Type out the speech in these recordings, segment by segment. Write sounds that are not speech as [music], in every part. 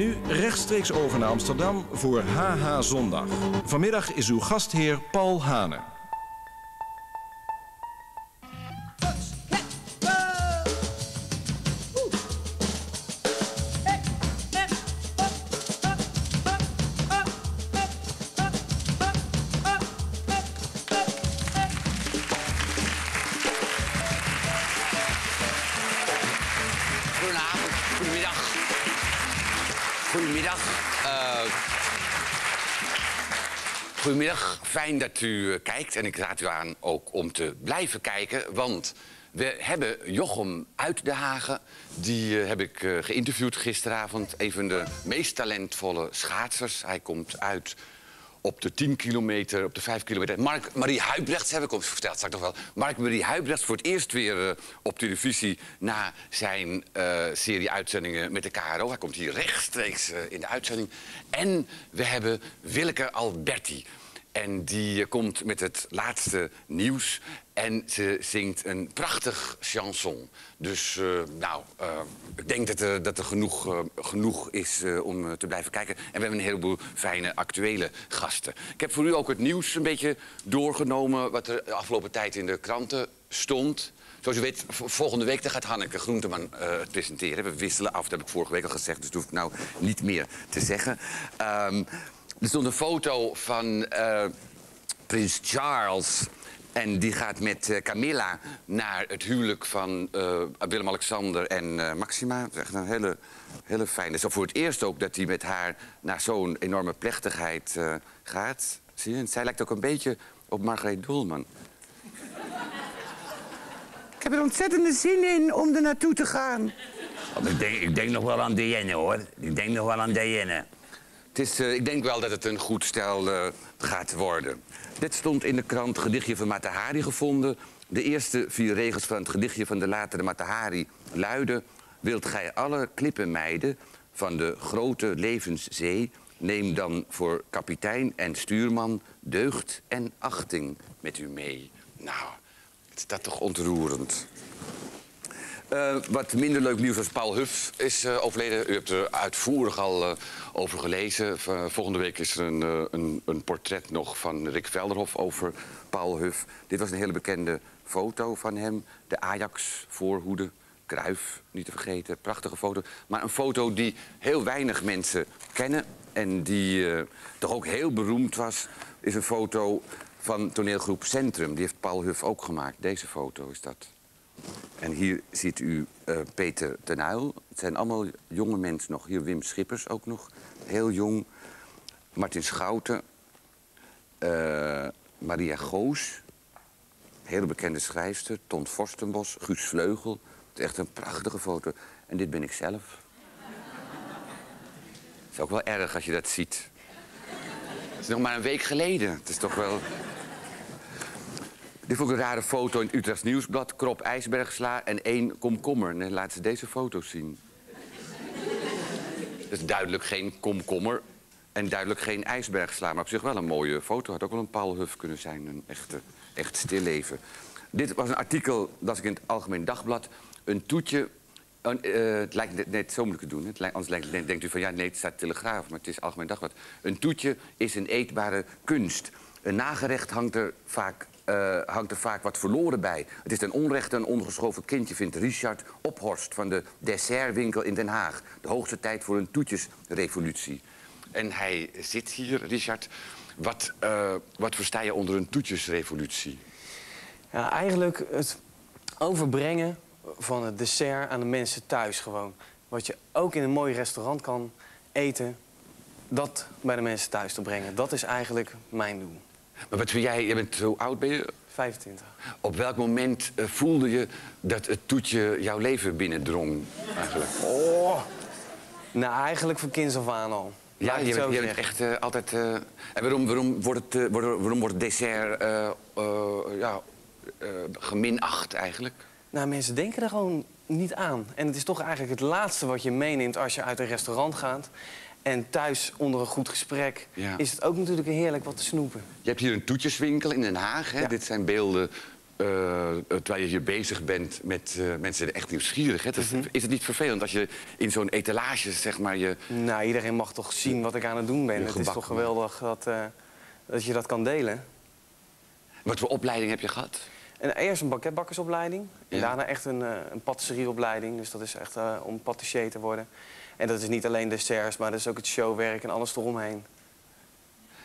nu rechtstreeks over naar Amsterdam voor HH Zondag. Vanmiddag is uw gastheer Paul Hane. Fijn dat u eh, kijkt. En ik raad u aan ook om te blijven kijken. Want we hebben Jochem uit Den Hagen. Die eh, heb ik eh, geïnterviewd gisteravond. Een van de meest talentvolle schaatsers. Hij komt uit op de 10 kilometer, op de 5 kilometer. Mark Marie Huibrechts heb ik ons verteld, straks nog wel. Mark Marie Huibrechts voor het eerst weer op televisie na zijn eh, serie uitzendingen met de KRO. Hij komt hier rechtstreeks in de uitzending. En we hebben Willeke Alberti. En die eh, komt met het laatste nieuws. En ze zingt een prachtig chanson. Dus eh, nou, eh, ik denk dat er, dat er genoeg, genoeg is om te blijven kijken. En we hebben een heleboel fijne actuele gasten. Ik heb voor u ook het nieuws een beetje doorgenomen... wat er de afgelopen tijd in de kranten stond. Zoals u weet, volgende week dan gaat Hanneke Groenteman het presenteren. We wisselen af, dat heb ik vorige week al gezegd... dus dat hoef ik nou niet meer te zeggen. Ehm, er stond een foto van eh, prins Charles... En die gaat met eh, Camilla naar het huwelijk van eh, Willem-Alexander en Maxima. Dat is echt een hele, hele fijne. Is voor het eerst ook dat hij met haar naar zo'n enorme plechtigheid eh, gaat. Zie je? En zij lijkt ook een beetje op Margaret Doelman. Ik heb er ontzettende zin in om er naartoe te gaan. Oh, Ik denk, ik denk nog wel aan Dienne, hoor. Ik denk nog wel aan Dienne. Eh, ik denk wel dat het een goed stel eh, gaat worden. Dit stond in de krant Gedichtje van Matahari gevonden. De eerste vier regels van het gedichtje van de latere Matahari luiden... Wilt gij alle klippen mijden van de grote levenszee... neem dan voor kapitein en stuurman deugd en achting met u mee. Nou, is dat toch ontroerend. Eh, wat minder leuk nieuws als Paul Huff is eh, overleden. U hebt er uitvoerig al eh, over gelezen. Volgende week is er een, een, een portret nog van Rick Velderhof over Paul Huff. Dit was een hele bekende foto van hem. De Ajax-voorhoede. Kruif, niet te vergeten. Prachtige foto. Maar een foto die heel weinig mensen kennen... en die toch ook heel beroemd was... is een foto van toneelgroep Centrum. Die heeft Paul Huff ook gemaakt. Deze foto is dat. En hier ziet u eh, Peter ten Uyl. Het zijn allemaal jonge mensen nog. Hier Wim Schippers ook nog, heel jong. Martin Schouten. eh, Maria Goos. Hele bekende schrijfster. Ton Forstenbos. Guus Vleugel. Het is echt een prachtige foto. En dit ben ik zelf. Het is ook wel erg als je dat ziet. Het is nog maar een week geleden. Het is toch wel... Dit vond ik een rare foto in het Utrechts Nieuwsblad. Krop ijsbergsla en één komkommer. Laat ze deze foto's zien. Dat is duidelijk geen komkommer en duidelijk geen ijsbergsla. Maar op zich wel een mooie foto. Had ook wel een Paul Huff kunnen zijn. Een echte, echt stilleven. Dit was een artikel, dat ik in het Algemeen Dagblad. Een toetje... een, eh, het lijkt net, zo moet ik het doen. Het lijkt, anders lijkt- denkt u van ja, nee, het staat Telegraaf, maar het is Algemeen Dagblad. Een toetje is een eetbare kunst. Een nagerecht hangt er vaak eh, hangt er vaak wat verloren bij. Het is ten onrechte een ongeschoven kindje, vindt Richard Ophorst van de dessertwinkel in Den Haag. De hoogste tijd voor een toetjesrevolutie. En hij zit hier, Richard. Wat, eh, wat versta je onder een toetjesrevolutie? Ja, eigenlijk het overbrengen van het dessert aan de mensen thuis gewoon. Wat je ook in een mooi restaurant kan eten, dat bij de mensen thuis te brengen. Dat is eigenlijk mijn doel. Maar wat vind jij, je bent, hoe oud ben je? 25. Op welk moment eh, voelde je dat het toetje jouw leven binnendrong? Eigenlijk? Oh. Nou, eigenlijk van kinds af aan al. Ja, je bent, je echt eh, altijd... eh, en waarom, waarom, wordt het, waarom, wordt het dessert ja, geminacht eigenlijk? Nou, mensen denken er gewoon niet aan. En het is toch eigenlijk het laatste wat je meeneemt als je uit een restaurant gaat. En thuis onder een goed gesprek Ja. is het ook natuurlijk heerlijk wat te snoepen. Je hebt hier een toetjeswinkel in Den Haag. Hè? Ja. Dit zijn beelden eh, terwijl je hier bezig bent met eh, mensen echt nieuwsgierig. Hè? Dat is, is het niet vervelend als je in zo'n etalage, zeg maar, je... Nou, iedereen mag toch zien wat ik aan het doen ben. Het is toch geweldig dat, dat je dat kan delen. Wat voor opleiding heb je gehad? En eerst een banketbakkersopleiding. En daarna echt een, een patisserieopleiding. Dus dat is echt om patissier te worden. En dat is niet alleen desserts, maar dat is ook het showwerk en alles eromheen.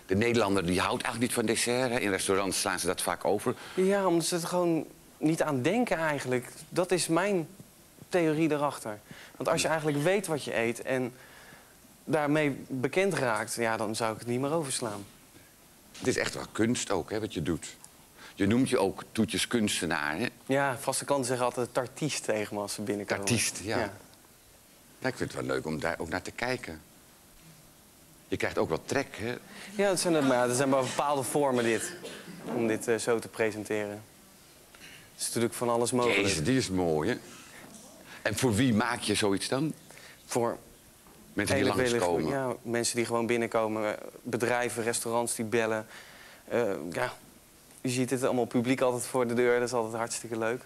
De Nederlander die houdt eigenlijk niet van dessert. Hè? In restaurants slaan ze dat vaak over. Ja, omdat ze er gewoon niet aan denken eigenlijk. Dat is mijn theorie erachter. Want als je eigenlijk weet wat je eet en daarmee bekend raakt... Ja, dan zou ik het niet meer overslaan. Het is echt wel kunst ook, hè, wat je doet. Je noemt je ook toetjes kunstenaar, hè? Ja, vaste klanten zeggen altijd tartiest tegen me als ze binnenkomen. Tartiest, ja. Nou, ik vind het wel leuk om daar ook naar te kijken. Je krijgt ook wel trek, hè? Ja, dat zijn, er- maar dat zijn maar bepaalde vormen dit. Om dit eh, zo te presenteren. Het is natuurlijk van alles mogelijk. Jezus, die is mooi, hè? En voor wie maak je zoiets dan? Voor Mensen die langskomen. Ja, mensen die gewoon binnenkomen. eh, Bedrijven, restaurants die bellen. Eh, ja, je ziet het allemaal publiek altijd voor de deur. Dat is altijd hartstikke leuk.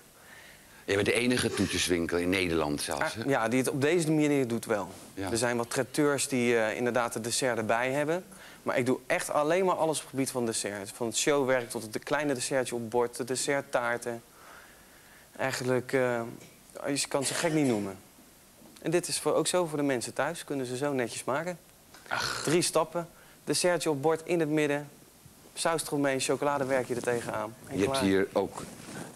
Je bent de enige toetjeswinkel in Nederland zelfs, hè? Ah, ja, die het op deze manier doet wel. Ja. Er zijn wat traiteurs die eh, inderdaad het dessert erbij hebben. Maar ik doe echt alleen maar alles op het gebied van dessert. Van het showwerk tot het kleine dessertje op bord, de desserttaarten. Eigenlijk, eh, je kan ze gek niet noemen. En dit is voor, ook zo voor de mensen thuis. Kunnen ze zo netjes maken. Drie stappen. Dessertje op bord in het midden. Saus eromheen, chocoladewerkje er tegenaan. En Je hebt hier ook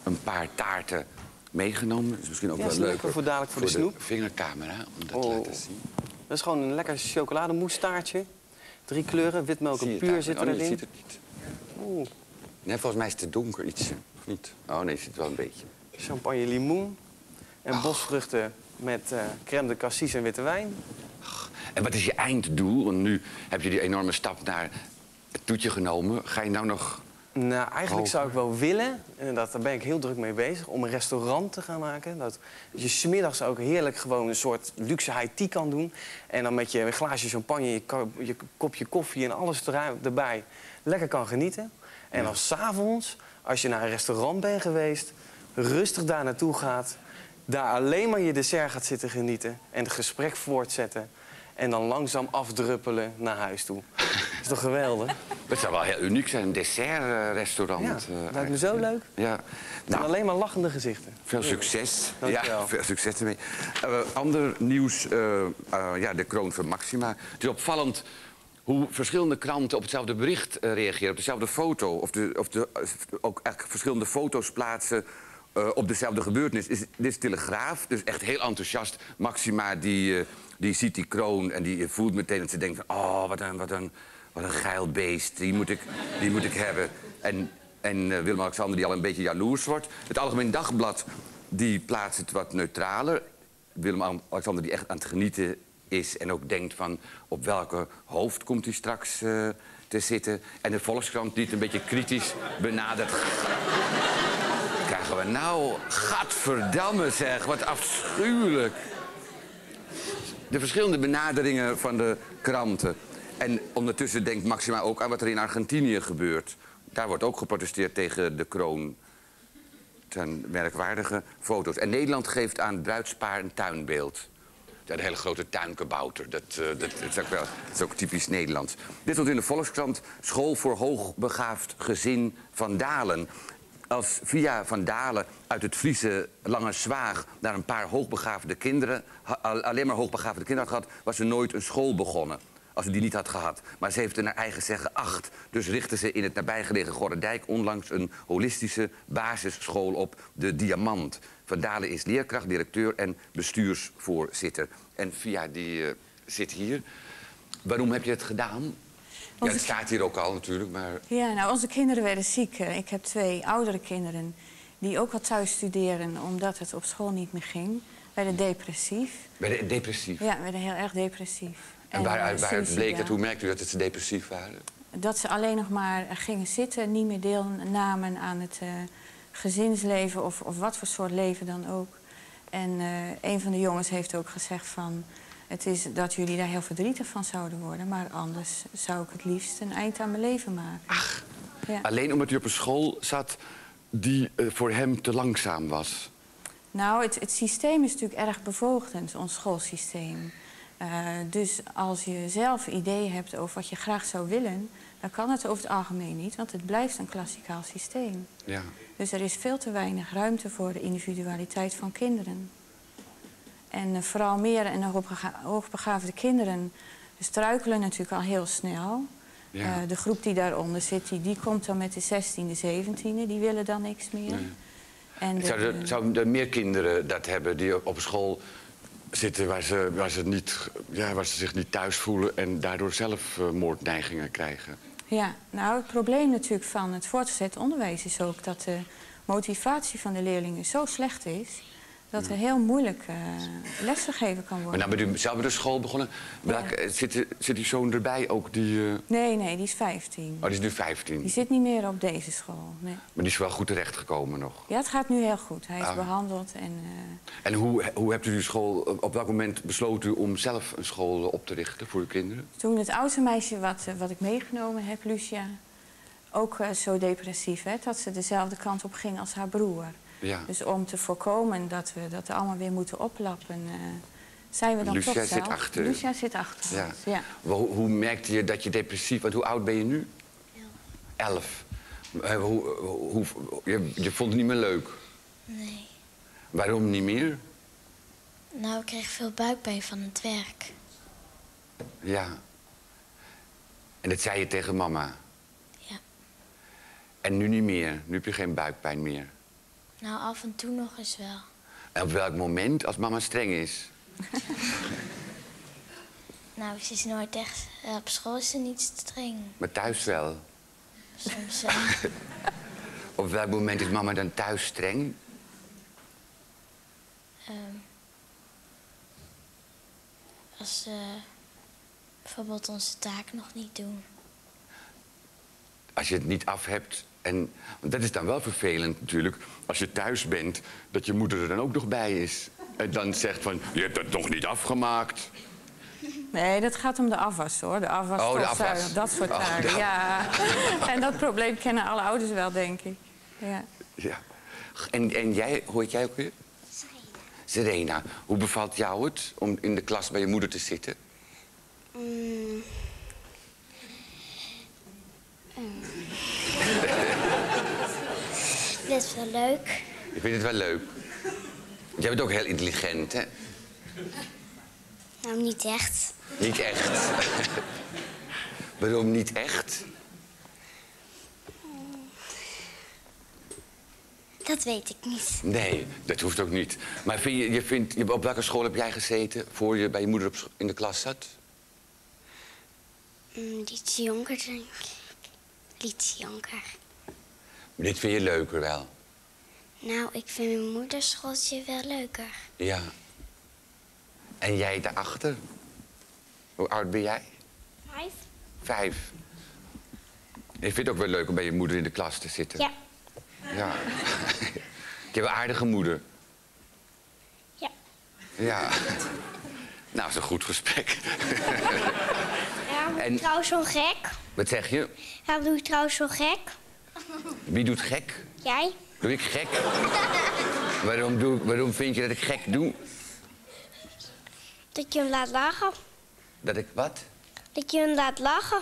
een paar taarten meegenomen. Dat is misschien ook Ja, wel leuk voor dadelijk voor de snoep. vingercamera, om dat te Oh. laten zien. Dat is gewoon een lekker chocolademoustaartje. Drie kleuren, witmelk en puur zit daar? Oh, nee, je erin. ziet het niet. Oeh, Nee, volgens mij is het te donker ietsje. Of niet? Oh nee, je ziet het wel een beetje. champagne limoen. En bosvruchten met eh, crème de cassis en witte wijn. En wat is je einddoel? Want nu heb je die enorme stap naar het toetje genomen. Ga je nou nog... Nou, eigenlijk zou ik wel willen, en dat, daar ben ik heel druk mee bezig, om een restaurant te gaan maken. Dat je smiddags ook heerlijk gewoon een soort luxe high tea kan doen. En dan met je glaasje champagne, je, ko- je kopje koffie en alles erbij lekker kan genieten. En dan s'avonds, als je naar een restaurant bent geweest, rustig daar naartoe gaat. Daar alleen maar je dessert gaat zitten genieten en het gesprek voortzetten. En dan langzaam afdruppelen naar huis toe. Is toch geweldig? Het zou wel heel uniek zijn, een dessertrestaurant. Ja, eh, lijkt me zo leuk. Ja. Nou, alleen maar lachende gezichten. veel succes. Dankjewel. Ja, veel succes ermee. Eh, ander nieuws, eh, ja, de kroon van Maxima. Het is opvallend hoe verschillende kranten op hetzelfde bericht reageren. Op dezelfde foto. Of, de, of de, ook eigenlijk verschillende foto's plaatsen op dezelfde gebeurtenis. Is, dit is Telegraaf, dus echt heel enthousiast. Maxima die, die ziet die kroon en die voelt meteen dat ze denkt van... oh, wat een, wat een, wat een geil beest, die moet ik, die moet ik hebben. En, en eh, Willem-Alexander die al een beetje jaloers wordt. Het Algemeen Dagblad die plaatst het wat neutraler. Willem-Alexander die echt aan het genieten is en ook denkt van... op welke hoofd komt hij straks eh, te zitten. En de Volkskrant die het een beetje kritisch benadert. Krijgen we nou... Gadverdamme zeg, wat afschuwelijk. De verschillende benaderingen van de kranten. En ondertussen denkt Maxima ook aan wat er in Argentinië gebeurt. Daar wordt ook geprotesteerd tegen de kroon. Zijn merkwaardige foto's. En Nederland geeft aan het bruidspaar een tuinbeeld. Een hele grote tuinkebouter. Dat, eh, dat, is ook wel, typisch Nederlands. Dit stond in de Volkskrant. School voor hoogbegaafd gezin Van Dalen. Als via Van Dalen uit het Friese Lange Zwaag... naar een paar hoogbegaafde kinderen... alleen maar hoogbegaafde kinderen had gehad... was ze nooit een school begonnen. Als ze die niet had gehad. Maar ze heeft er naar eigen zeggen acht. Dus richtte ze in het nabijgelegen Gorredijk onlangs een holistische basisschool op de Diamant. Van Dalen is leerkracht, directeur en bestuursvoorzitter. En Via die eh, zit hier. Waarom heb je het gedaan? Ja, het staat hier ook al natuurlijk, maar Ja, nou, onze kinderen werden ziek. Eh, Ik heb twee oudere kinderen die ook wat thuis studeren omdat het op school niet meer ging. Werden depressief. je depressief. Ja, werden heel erg depressief. En waaruit, waaruit bleek dat? Hoe merkte u dat ze depressief waren? Dat ze alleen nog maar gingen zitten, niet meer deelnamen aan het eh, gezinsleven of, of wat voor soort leven dan ook. En eh, een van de jongens heeft ook gezegd van... het is dat jullie daar heel verdrietig van zouden worden... maar anders zou ik het liefst een eind aan mijn leven maken. Ach, ja. Alleen omdat u op een school zat die eh, voor hem te langzaam was? Nou, het, het systeem is natuurlijk erg bevoogdend, ons schoolsysteem. Eh, dus als je zelf ideeën hebt over wat je graag zou willen... dan kan het over het algemeen niet, want het blijft een klassikaal systeem. Ja. Dus er is veel te weinig ruimte voor de individualiteit van kinderen. En eh, vooral meer en hoogbega- hoogbegaafde kinderen struikelen natuurlijk al heel snel. Ja. Eh, de groep die daaronder zit, die, die komt dan met de 16e, 17e. Die willen dan niks meer. En de- Zouden er, zouden er meer kinderen dat hebben die op school zitten waar ze, waar ze, niet, ja, waar ze zich niet thuis voelen en daardoor zelf moordneigingen krijgen? Ja, nou het probleem natuurlijk van het voortgezet onderwijs is ook dat de motivatie van de leerlingen zo slecht is dat er heel moeilijk eh lesgegeven kan Maar worden. nou bent u zelf de school begonnen. Eh, zit, zit uw zoon erbij ook? Die, eh, Nee, nee, die is 15. oh, die is nu 15. Die zit niet meer op deze school. Nee. Maar die is wel goed terechtgekomen nog. Ja, het gaat nu heel goed. Hij is Ah. behandeld en En hoe, hoe hebt u die school, op welk moment besloot u om zelf een school op te richten voor uw kinderen? toen het oudste meisje wat, wat ik meegenomen heb, Lucia, ook zo depressief werd, dat ze dezelfde kant op ging als haar broer. Ja. Dus om te voorkomen dat we dat allemaal weer moeten oplappen, eh, zijn we dan Lucia toch zit zelf... achter. Lucia zit achter Ja. Hoe, hoe merkte je dat je depressief... Want hoe oud ben je nu? Elf. Eh, Hoe, hoe, je, je vond het niet meer leuk. Nee. Waarom niet meer? Nou, ik kreeg veel buikpijn van het werk. Ja. En dat zei je tegen mama. Ja. En nu niet meer. Nu heb je geen buikpijn meer. Nou, af en toe nog eens wel. En op welk moment? Als mama streng is. [laughs] Nou, ze is nooit echt... eh, op school is ze niet streng. Maar thuis wel. Soms wel. [laughs] Op welk moment is mama dan thuis streng? Ehm, als ze bijvoorbeeld onze taak nog niet doen. Als je het niet af hebt. En, dat is dan wel vervelend natuurlijk. Als je thuis bent, dat je moeder er dan ook nog bij is. En dan zegt van, je hebt het nog niet afgemaakt. Nee, dat gaat om de afwas hoor. De afwas, Oh, de stofzuigen, afwas. dat soort Oh, taken. de- Ja. [laughs] En dat probleem kennen alle ouders wel, denk ik. Ja. Ja. En, en jij, hoe heet jij ook weer? Serena. Hoe bevalt jou het om in de klas bij je moeder te zitten? Dit is wel leuk. Ik vind het wel leuk. Jij bent ook heel intelligent, hè? Nou, niet echt. Niet echt. [laughs] Waarom niet echt? Dat weet ik niet. Nee, dat hoeft ook niet. Maar vind je, je vindt, je- op welke school heb jij gezeten voor je bij je moeder op, in de klas zat? Mm, iets jonker, denk ik. Iets jonker. Maar dit vind je leuker wel. Nou, ik vind mijn moederschooltje wel leuker. Ja. En jij daarachter? Hoe oud ben jij? Vijf? Vijf. Je vindt het ook wel leuk om bij je moeder in de klas te zitten? Ja. Ja. [laughs] Je hebt een aardige moeder. Ja. Ja. Nou, dat is een goed gesprek. Doe En- trouwens zo gek? Wat zeg je? Waarom doe je trouwens zo gek? Wie doet gek? Jij? Doe ik gek? [laughs] waarom, doe, waarom vind je dat ik gek doe? Dat je hem laat lachen. Dat ik wat? Dat je hem laat lachen.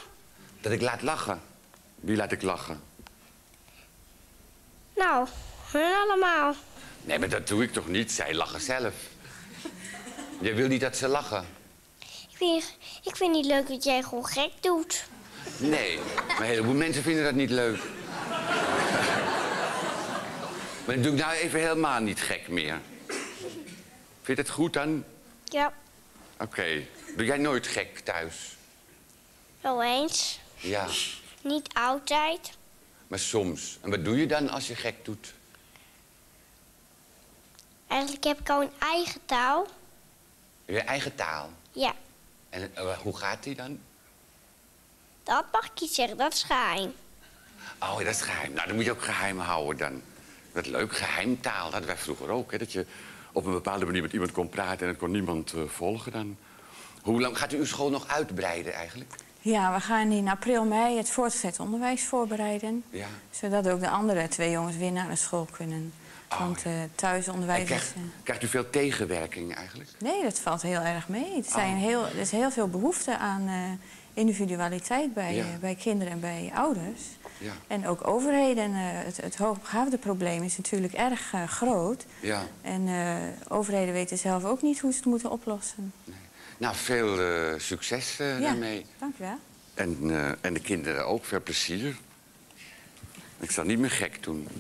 Dat ik laat lachen. Wie laat ik lachen? Nou, hun allemaal. Nee, maar dat doe ik toch niet? Zij lachen zelf. Jij wil niet dat ze lachen? Ik vind, ik vind niet leuk dat jij gewoon gek doet. Nee, maar een heleboel mensen vinden dat niet leuk. Doe ik nou even helemaal niet gek meer. Vind je het goed dan? Ja, Oké. Doe jij nooit gek thuis? wel eens. Ja, Niet altijd. maar soms. En wat doe je dan als je gek doet? Eigenlijk heb ik al een eigen taal. Je eigen taal. Ja, En eh, hoe gaat die dan? dat mag ik niet zeggen. Dat is geheim. Oh, dat is geheim. Nou, dan moet je ook geheim houden dan. Wat leuk, geheimtaal. Dat hadden wij vroeger ook. Hè? Dat je op een bepaalde manier met iemand kon praten en het kon niemand eh, volgen dan. Hoe lang gaat u uw school nog uitbreiden eigenlijk? Ja, we gaan in april, mei het voortgezet onderwijs voorbereiden. Ja. Zodat ook de andere twee jongens weer naar de school kunnen. Oh, Want En thuisonderwijs is... eh, krijgt u veel tegenwerking eigenlijk? Nee, dat valt heel erg mee. Zijn Oh. heel, er is heel veel behoefte aan individualiteit bij, Ja. bij kinderen en bij ouders. Ja. En ook overheden. eh, het, het hoogbegaafde probleem is natuurlijk erg eh, groot. Ja. En eh, overheden weten zelf ook niet hoe ze het moeten oplossen. Nou, veel eh, succes eh, ja, daarmee. dank u wel. En, eh, en de kinderen ook, veel plezier. Ik zal niet meer gek doen. [laughs]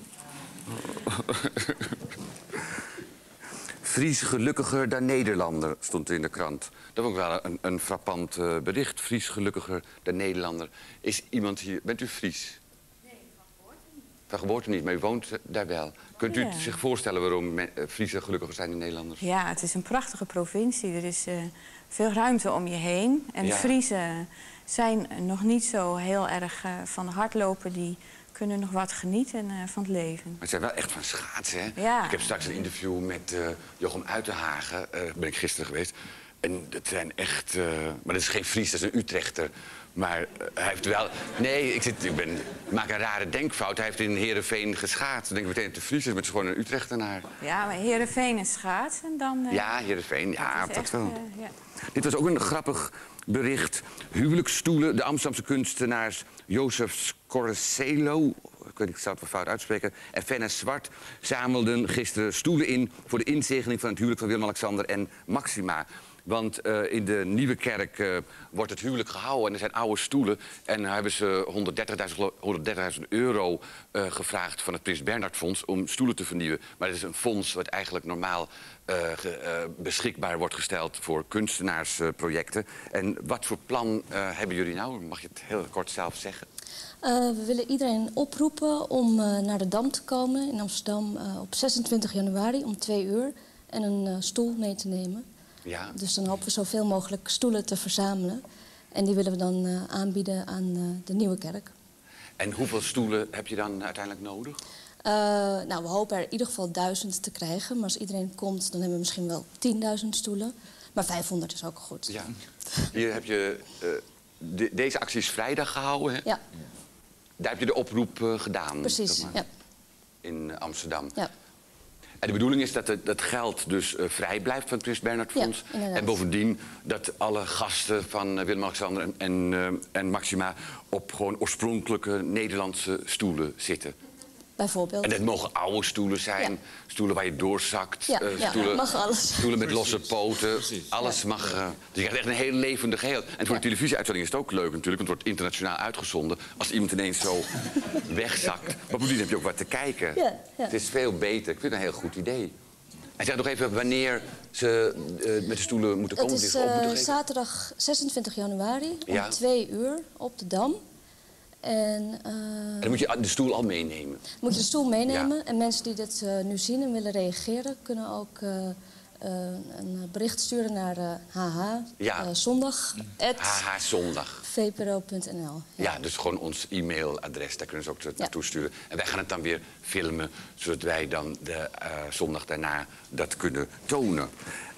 Fries gelukkiger dan Nederlander, stond er in de krant. Dat vond ik wel een, een frappant bericht. Fries gelukkiger dan Nederlander. Is iemand hier... Bent u Fries? Nee, van geboorte niet. Van geboorte niet, maar u woont daar wel. Kunt u Ja. zich voorstellen waarom eh, Friesen gelukkiger zijn dan Nederlanders? Ja, het is een prachtige provincie. Er is eh, veel ruimte om je heen. En Ja. de Friesen zijn nog niet zo heel erg eh, van hardlopen. Die kunnen nog wat genieten van het leven. Maar ze zijn wel echt van schaatsen, hè? Ja. Ik heb straks een interview met Jochem Uitenhagen. eh ben ik gisteren geweest. En dat zijn echt... maar dat is geen Fries, dat is een Utrechter. Maar eh, hij heeft wel... Nee, ik, zit, ik, ben, ik maak een rare denkfout. Hij heeft in Heerenveen geschaatst. Dan denk ik meteen is, maar het is gewoon een Utrechtenaar. Ja, maar Heerenveen en schaatsen dan... eh, Ja, Heerenveen, ja, is dat echt, wel. eh, ja. Dit was ook een grappig bericht. Huwelijksstoelen. De Amsterdamse kunstenaars Jozef Scorcelo... ik weet niet, ik zal het wel fout uitspreken... en Fenne Zwart zamelden gisteren stoelen in... voor de inzegening van het huwelijk van Willem-Alexander en Maxima. Want eh, in de Nieuwe Kerk eh, wordt het huwelijk gehouden en er zijn oude stoelen. En daar hebben ze 130.000 gelo- 130.000 euro eh, gevraagd van het Prins Bernhard Fonds om stoelen te vernieuwen. Maar dat is een fonds wat eigenlijk normaal beschikbaar wordt gesteld voor kunstenaarsprojecten. en wat voor plan hebben jullie nou? Mag je het heel kort zelf zeggen? We willen iedereen oproepen om naar de Dam te komen in Amsterdam op 26 januari om twee uur. En een stoel mee te nemen. Ja. Dus dan hopen we zoveel mogelijk stoelen te verzamelen. En die willen we dan eh, aanbieden aan eh, de Nieuwe Kerk. En hoeveel stoelen heb je dan uiteindelijk nodig? Eh, nou, we hopen er in ieder geval duizend te krijgen. Maar als iedereen komt, dan hebben we misschien wel 10.000 stoelen. Maar 500 is ook goed. Ja. Hier heb je. de- deze actie is vrijdag gehouden, hè? Ja, Daar heb je de oproep gedaan. precies. zeg maar, Ja, In Amsterdam. ja. En de bedoeling is dat het, dat geld dus eh, vrij blijft van het Prins Bernhard Fonds. en bovendien dat alle gasten van eh, Willem-Alexander en, en, eh, en Maxima... op gewoon oorspronkelijke Nederlandse stoelen zitten. Bijvoorbeeld. En dat mogen oude stoelen zijn. Ja. Stoelen waar je doorzakt. Ja, ja, stoelen, mag alles. Stoelen met losse poten. Alles mag. eh, dus je krijgt echt een heel levendig geheel. En voor de televisieuitzending is het ook leuk natuurlijk. Want het wordt internationaal uitgezonden. Als iemand ineens zo [laughs] wegzakt. Maar bovendien heb je ook wat te kijken. Ja, ja. Het is veel beter. Ik vind het een heel goed idee. En zeg nog even wanneer ze eh, met de stoelen moeten Het komen. is eh, geven. zaterdag 26 januari Ja. om twee uur op de Dam. En eh, En dan moet je de stoel al meenemen. moet je de stoel meenemen. Ja. En mensen die dit eh, nu zien en willen reageren... kunnen ook eh, een bericht sturen naar hh Ja. zondag at Haha, zondag. vpro.nl. Ja, dus gewoon ons e-mailadres, daar kunnen ze ook naartoe sturen. En wij gaan het dan weer filmen, zodat wij dan de zondag daarna dat kunnen tonen.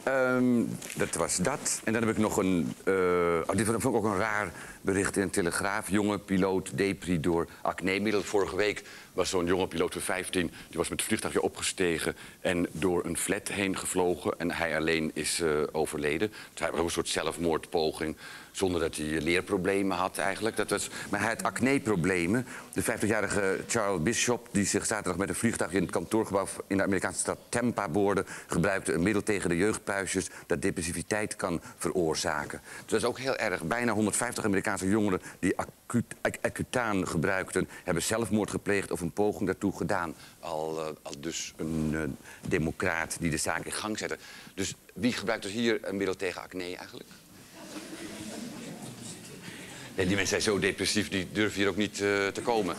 Ehm, dat was dat. En dan heb ik nog een... oh, dit vond ik ook een raar bericht in de Telegraaf. Jonge piloot depri door acne-middel. Vorige week was zo'n jonge piloot van 15... die was met het vliegtuigje opgestegen en door een flat heen gevlogen. En hij alleen is eh, overleden. Het was een soort zelfmoordpoging... zonder dat hij leerproblemen had eigenlijk. Dat was, maar hij had acne-problemen. De 50-jarige Charles Bishop, die zich zaterdag met een vliegtuig... in het kantoorgebouw in de Amerikaanse stad Tampa boorde... gebruikte een middel tegen de jeugdpuisjes... dat depressiviteit kan veroorzaken. Dus dat is ook heel erg. Bijna 150 Amerikaanse jongeren die acuut, ac- Accutaan gebruikten... hebben zelfmoord gepleegd of een poging daartoe gedaan. Al, eh, dus een eh, democraat die de zaak in gang zette. Dus wie gebruikt dus hier een middel tegen acne eigenlijk? Die mensen zijn zo depressief, die durven hier ook niet eh, te komen.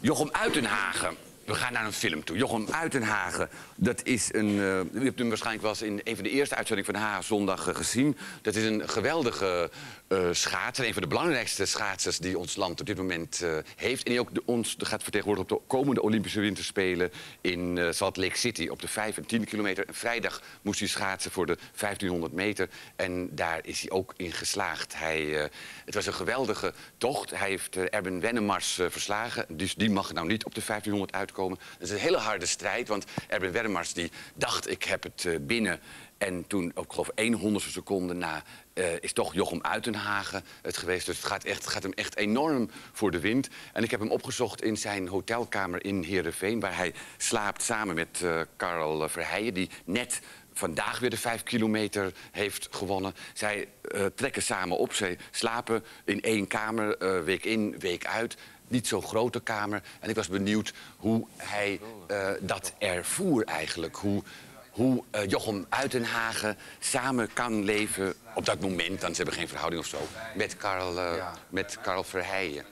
Jochem Uitenhagen. We gaan naar een film toe. Jochem Uitenhagen, dat is een... eh, u hebt hem waarschijnlijk wel eens in een van de eerste uitzendingen van Haag Zondag eh, gezien. Dat is een geweldige eh schaatser. Een van de belangrijkste schaatsers die ons land op dit moment heeft. En die ook ons gaat vertegenwoordigen op de komende Olympische Winterspelen in Salt Lake City. Op de 5 en 10 kilometer. En vrijdag moest hij schaatsen voor de 1500 meter. En daar is hij ook in geslaagd. Hij, het was een geweldige tocht. Hij heeft Erben Wennemars verslagen. Dus die mag nou niet op de 1500 uitkomen. Dat is een hele harde strijd. Want Erben Wennemars die dacht, ik heb het eh, binnen. En toen, ook geloof ik, 1 honderdste seconde na, eh, is toch Jochem Uitenhagen het geweest. Dus het gaat, echt, gaat hem echt enorm voor de wind. En ik heb hem opgezocht in zijn hotelkamer in Heerenveen... waar hij slaapt samen met eh Karel Verheijen... die net vandaag weer de vijf kilometer heeft gewonnen. Zij trekken samen op. Zij slapen in één kamer, week in, week uit. Niet zo'n grote kamer. En ik was benieuwd hoe hij eh, dat ervoer eigenlijk. Hoe, hoe eh, Jochem Uitenhagen samen kan leven op dat moment... dan ze hebben geen verhouding of zo, met Karel, eh, met Karel Verheijen.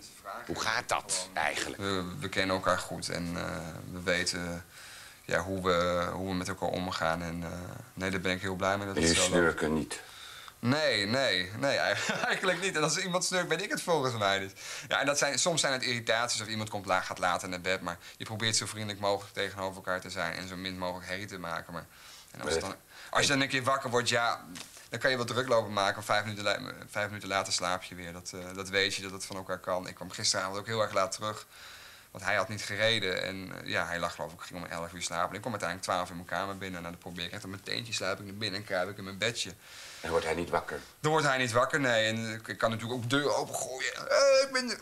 Hoe gaat dat eigenlijk? We, we kennen elkaar goed en eh, we weten ja, hoe, we, hoe we met elkaar omgaan. En eh, nee, daar ben ik heel blij mee. Dat het Je zo loopt. niet. Nee, nee, nee, [laughs] eigenlijk niet. En als iemand snurkt, ben ik het volgens mij niet. Ja, en dat zijn, soms zijn het irritaties of iemand komt laag, gaat later naar bed. Maar je probeert zo vriendelijk mogelijk tegenover elkaar te zijn en zo min mogelijk herrie te maken. Maar, en als, dan, als je dan een keer wakker wordt, ja, dan kan je wat druk lopen maken. Vijf minuten, vijf minuten later slaap je weer. Dat, eh, dat weet je, dat het van elkaar kan. Ik kwam gisteravond ook heel erg laat terug. Want hij had niet gereden en eh, ja, hij lag geloof ik, ging om 11 uur slapen. Ik kwam uiteindelijk 12 in mijn kamer binnen. Nou, dan probeer ik echt op mijn teentje slaap ik naar binnen en kruip ik in mijn bedje. En wordt hij niet wakker. Dan wordt hij niet wakker, nee. En ik- kan natuurlijk ook de deur opengooien. Eh, ik ben...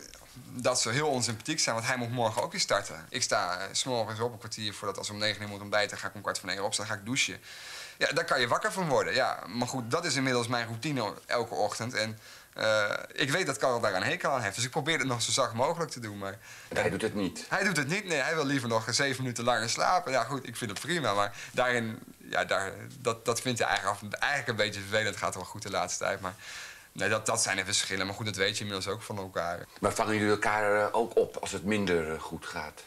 Dat zou heel onsympathiek zijn, want hij moet morgen ook weer starten. Ik sta uh, s'morgens op een kwartier voordat als om negen uur moet ontbijten... ga ik om kwart van negen opstaan, ga ik douchen. Ja, daar kan je wakker van worden, ja. Maar goed, dat is inmiddels mijn routine elke ochtend. En eh, ik weet dat Karel daar een hekel aan heeft. Dus ik probeer het nog zo zacht mogelijk te doen. Maar hij doet het niet. hij doet het niet, nee. Hij wil liever nog zeven minuten langer slapen. Ja, goed, ik vind het prima. Maar daarin, ja, daar, dat, dat vindt hij eigenlijk, eigenlijk een beetje vervelend. Het gaat wel goed de laatste tijd. Maar nee, dat, dat zijn de verschillen. Maar goed, dat weet je inmiddels ook van elkaar. Maar vangen jullie elkaar eh, ook op als het minder eh, goed gaat?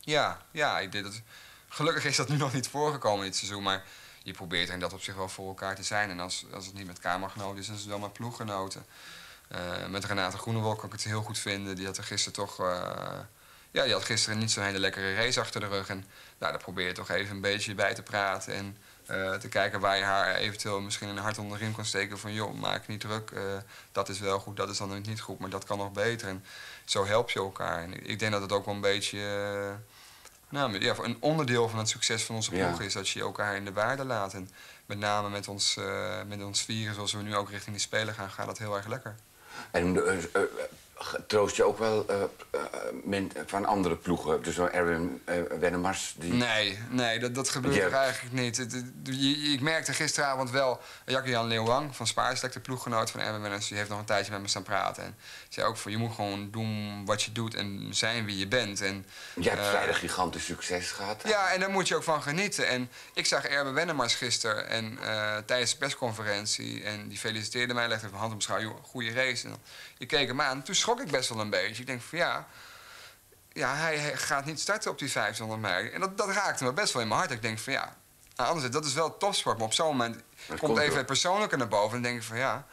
Ja, ja ik dat, gelukkig is dat nu nog niet voorgekomen dit seizoen. Maar je probeert er in dat opzicht wel voor elkaar te zijn. En als, als het niet met kamergenoten is, dan is het wel met ploeggenoten. Eh, met Renate Groenewolk kan ik het heel goed vinden. Die had er gisteren toch... eh, ja, die had gisteren niet zo'n hele lekkere race achter de rug. En nou, daar probeer je toch even een beetje bij te praten. En eh, te kijken waar je haar eventueel misschien een hart onder de riem kan steken. Van joh, maak niet druk. dat is wel goed, dat is dan niet goed. Maar dat kan nog beter. En zo help je elkaar. En ik denk dat het ook wel een beetje... nou, ja, een onderdeel van het succes van onze Ja. ploeg is dat je elkaar in de waarde laat. En met name met ons, eh, met ons vieren, zoals we nu ook richting die spelen gaan, gaat dat heel erg lekker. En eh, eh, troost je ook wel eh, eh, van andere ploegen? Dus zo'n Erwin eh, Wennemars? Die... Nee, nee, dat, dat gebeurt Je- er eigenlijk niet. Het- het- je- ik merkte gisteravond wel, Jackie-Jan Leeuwang van Spaarslek, de ploeggenoot van Erwin Wenners, die heeft nog een tijdje met me staan praten. En zei ook van, je moet gewoon doen wat je doet en zijn wie je bent. En, Jij hebt vrijdag gigantisch succes gehad. Ja, en daar moet je ook van genieten. En ik zag Erben Wennemars gisteren en, tijdens de persconferentie. En die feliciteerde mij, legde even hand op mijn schouder. Goede race. En ik keek hem aan. Toen schrok ik best wel een beetje. Ik denk van ja, ja hij, hij gaat niet starten op die 500 mei. En dat, dat raakte me best wel in mijn hart. Ik denk van ja, nou, anders, dat is wel topsport. Maar op zo'n moment komt, komt even het persoonlijke naar boven. En dan denk ik van ja...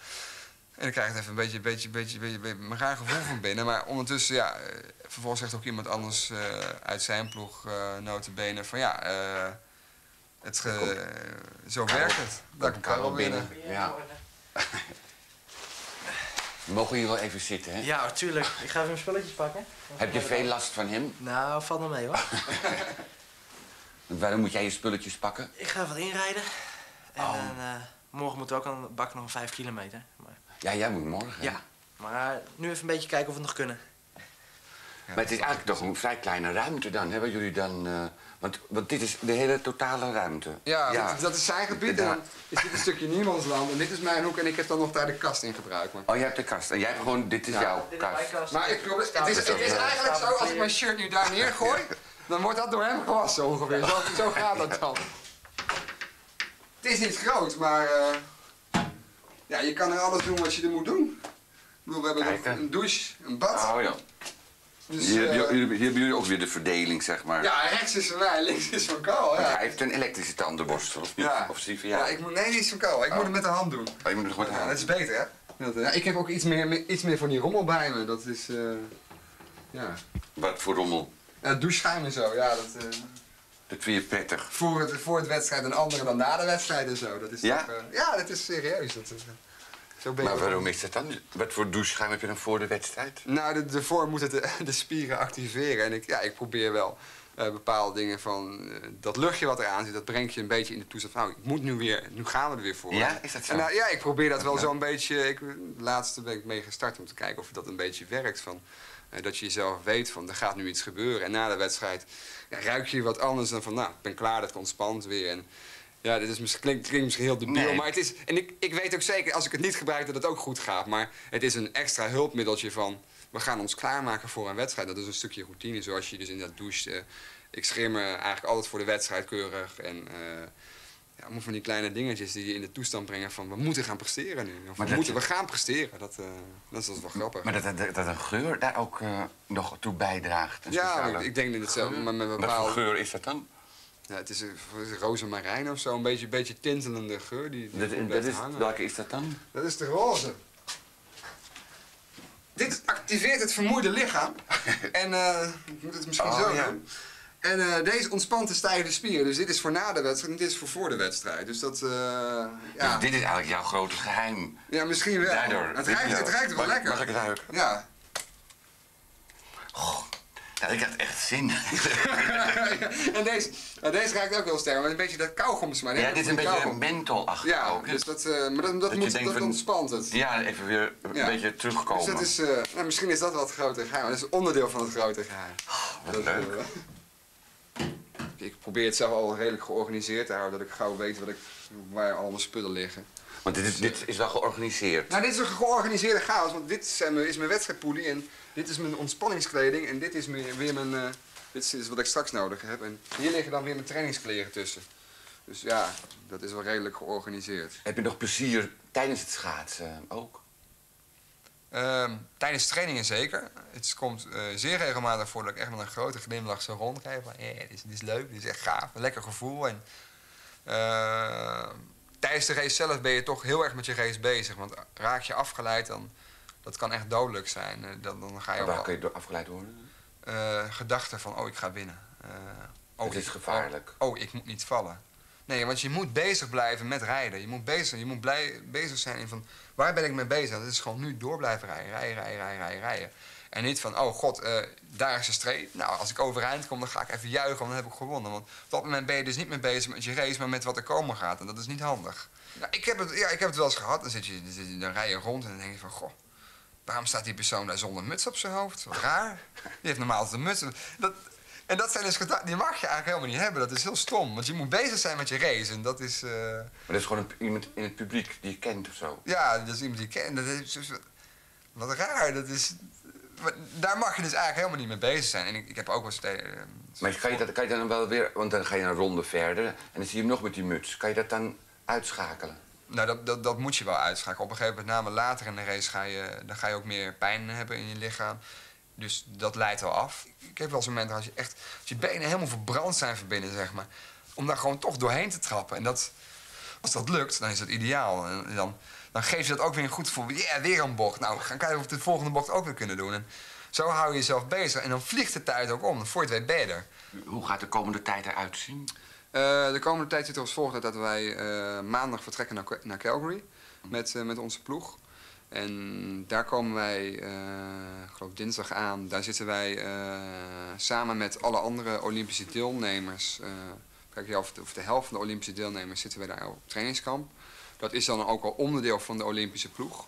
En dan krijg ik even een beetje, beetje, beetje, beetje, beetje een raar gevoel van binnen. Maar ondertussen, ja, eh, vervolgens zegt ook iemand anders eh, uit zijn ploeg, eh notabene, van ja, eh, het, eh, zo werkt het. Daar komt Karel binnen. Ja. [laughs] We mogen hier wel even zitten, hè? Ja, tuurlijk. Ik ga even mijn spulletjes pakken. Heb je veel last van hem? Nou, valt nog mee hoor. [laughs] Waarom moet jij je spulletjes pakken? Ik ga wat inrijden. En Oh. dan, eh, morgen moet ook een bak nog een 5 kilometer. Maar, Ja, jij moet morgen. ja, maar eh, nu even een beetje kijken of we het nog kunnen. Maar het is eigenlijk toch een vrij kleine ruimte dan, hè? Waar jullie dan... eh, want, want dit is de hele totale ruimte. Ja, Dat, dat is zijn gebied. En dan is dit een stukje niemandsland en dit is mijn hoek en ik heb dan nog daar de kast in gebruik. Maar, Oh, jij hebt de kast. En jij hebt gewoon... Dit is jouw kast. maar ik probeer, het, is, het is eigenlijk zo, als ik mijn shirt nu daar neergooi, dan wordt dat door hem gewassen ongeveer. Zo, zo gaat dat dan. Het is niet groot, maar eh, ja, je kan er alles doen wat je er moet doen. Ik bedoel, we hebben een douche, een bad. Oh ja. Dus, hier, eh, hebben jullie- hier hebben jullie ook weer de verdeling, zeg maar. Ja, rechts is van mij, links is van Carl. Ja. hij heeft een elektrische tandenborstel, of niet? Ja. Of die van Ja, ik moet, nee, die is van Carl. Ik moet het met de hand doen. Oh, je moet het gewoon Ja, halen. dat is beter, hè? Dat, eh, ja, ik heb ook iets meer, meer- iets meer van die rommel bij me. Dat is, eh, ja. Wat voor rommel? Ja, doucheschuim en zo, ja. Dat, eh, Dat vind je prettig. voor, het, voor het wedstrijd en andere dan na de wedstrijd en zo. Dat is Ja? toch, eh, ja, dat is serieus. Dat, eh, zo ben je Maar waarom is dat dan? Wat voor doucheschuim heb je dan voor de wedstrijd? Nou, de, de vorm moet het de, de spieren activeren. En ik, ja, ik probeer wel eh, bepaalde dingen van... eh, dat luchtje wat eraan zit, dat brengt je een beetje in de toestand van... Nou, ik moet nu weer, nu gaan we er weer voor. Ja, is dat zo? En, nou, ja, ik probeer dat wel Ja. zo'n beetje... Ik, laatste ben ik mee gestart om te kijken of dat een beetje werkt. Van, eh, dat je jezelf weet van, er gaat nu iets gebeuren. En na de wedstrijd ja, ruik je wat anders dan van... Nou, ik ben klaar, dat ontspant weer. En, ja, dit is misschien, klinkt, klinkt misschien heel debiel, Nee. maar het is... En ik, ik weet ook zeker, als ik het niet gebruik, dat het ook goed gaat. Maar het is een extra hulpmiddeltje van... We gaan ons klaarmaken voor een wedstrijd. Dat is een stukje routine, zoals je dus in dat douche... eh, ik scheer me eigenlijk altijd voor de wedstrijd keurig. En eh ja, allemaal van die kleine dingetjes die je in de toestand brengen van... We moeten gaan presteren nu. Of Maar we, moeten, we gaan presteren. Dat, eh, dat is dat is wel grappig. Maar dat, dat, dat een geur daar ook nog toe bijdraagt? ja, ik denk dat het zo... geur? Maar met Wat voor geur is dat dan? Ja, het is rozemarijn of zo. Een beetje, beetje tintelende geur. Die, die Dat, is, hangen. welke is dat dan? Dat is de roze. Dit activeert het vermoeide lichaam. [laughs] en eh, ik moet het misschien Oh, zo ja. doen. En eh, deze ontspant de stijve spieren. Dus dit is voor na de wedstrijd en dit is voor voor de wedstrijd. Dus dat, eh, ja. Dus dit is eigenlijk jouw grote geheim. ja, misschien wel. Daardoor. Het ruikt, het ruikt wel Mag- lekker. Mag ik ruiken? Ja. Nou, ik had echt zin. [laughs] en deze, nou, deze ruikt ook heel sterk. Maar een beetje dat kauwgomsmaak. ja, dit is een beetje mentholachtig Ja, ook. dus dat, eh, maar dat, dat, moet, dat van- ontspant het. Ja, even weer een Ja. beetje terugkomen. Dus dat is, eh, nou, misschien is dat wel het grote geheim. Dat is onderdeel van het grote geheim. Wat Dat, leuk. ik probeer het zelf al redelijk georganiseerd te houden. Dat ik gauw weet wat ik, waar al mijn spullen liggen. Want dit is, dit is wel georganiseerd. Nou, dit is een georganiseerde chaos. Want dit zijn mijn- is mijn wedstrijdpoelie. En dit is mijn ontspanningskleding. En dit is weer mijn... eh, dit is wat ik straks nodig heb. En hier liggen dan weer mijn trainingskleren tussen. Dus ja, dat is wel redelijk georganiseerd. Heb je nog plezier tijdens het schaatsen ook? Ehm, tijdens trainingen zeker. Het komt eh, zeer regelmatig voor dat ik echt met een grote glimlach zo rondkrijg. Van, eh, dit, is, dit is leuk, dit is echt gaaf, een lekker gevoel. En, eh, tijdens de race zelf ben je toch heel erg met je race bezig. Want raak je afgeleid, dan dat kan echt dodelijk zijn. Eh, dan, dan ga je Waar kun je door afgeleid worden? eh, gedachten van, oh, ik ga winnen. Eh, oh, Het is ik- gevaarlijk. Oh, oh, ik moet niet vallen. Nee, want je moet bezig blijven met rijden. Je moet bezig, je moet blij, bezig zijn in van, waar ben ik mee bezig? Dat is gewoon nu door blijven rijden, rijden, rijden, rijden, rijden, rijden. En niet van, oh god, eh, daar is een streep. Nou, als ik overeind kom, dan ga ik even juichen, want dan heb ik gewonnen. Want op dat moment ben je dus niet meer bezig met je race, maar met wat er komen gaat. En dat is niet handig. Nou, ik, heb het, ja, ik heb het wel eens gehad. Dan, zit je, dan, rij je rond en dan denk je van, goh, waarom staat die persoon daar zonder muts op zijn hoofd? Wat raar. Die heeft normaal altijd een muts. Dat, en dat zijn dus gedachten, die mag je eigenlijk helemaal niet hebben. Dat is heel stom, want je moet bezig zijn met je race. En dat is, eh, Maar dat is gewoon een, iemand in het publiek die je kent of zo. ja, dat is iemand die je kent. Dat is, wat raar, dat is... Daar mag je dus eigenlijk helemaal niet mee bezig zijn. En ik, ik heb ook wel eens... eh, Maar kan je, dat, kan je dan wel weer, want dan ga je een ronde verder en dan zie je hem nog met die muts. Kan je dat dan uitschakelen? Nou, dat, dat, dat moet je wel uitschakelen. Op een gegeven moment, name later in de race, ga je, dan ga je ook meer pijn hebben in je lichaam. Dus dat leidt wel af. Ik heb wel eens momenten als je echt, als je benen helemaal verbrand zijn van binnen, zeg maar. Om daar gewoon toch doorheen te trappen. En dat, als dat lukt, dan is dat ideaal. En dan, dan geef je dat ook weer een goed gevoel. Ja, weer een bocht. Nou, gaan kijken of we de volgende bocht ook weer kunnen doen. En zo hou je jezelf bezig. En dan vliegt de tijd ook om. Dan voor je het weet ben je er. Hoe gaat de komende tijd eruit zien? Eh, de komende tijd zit er als volgt uit dat wij eh, maandag vertrekken naar, naar Calgary met, eh, met onze ploeg. En daar komen wij, ik geloof dinsdag aan, daar zitten wij samen met alle andere Olympische deelnemers. kijk, of, de, of de helft van de Olympische deelnemers zitten wij daar op trainingskamp. Dat is dan ook al onderdeel van de Olympische ploeg.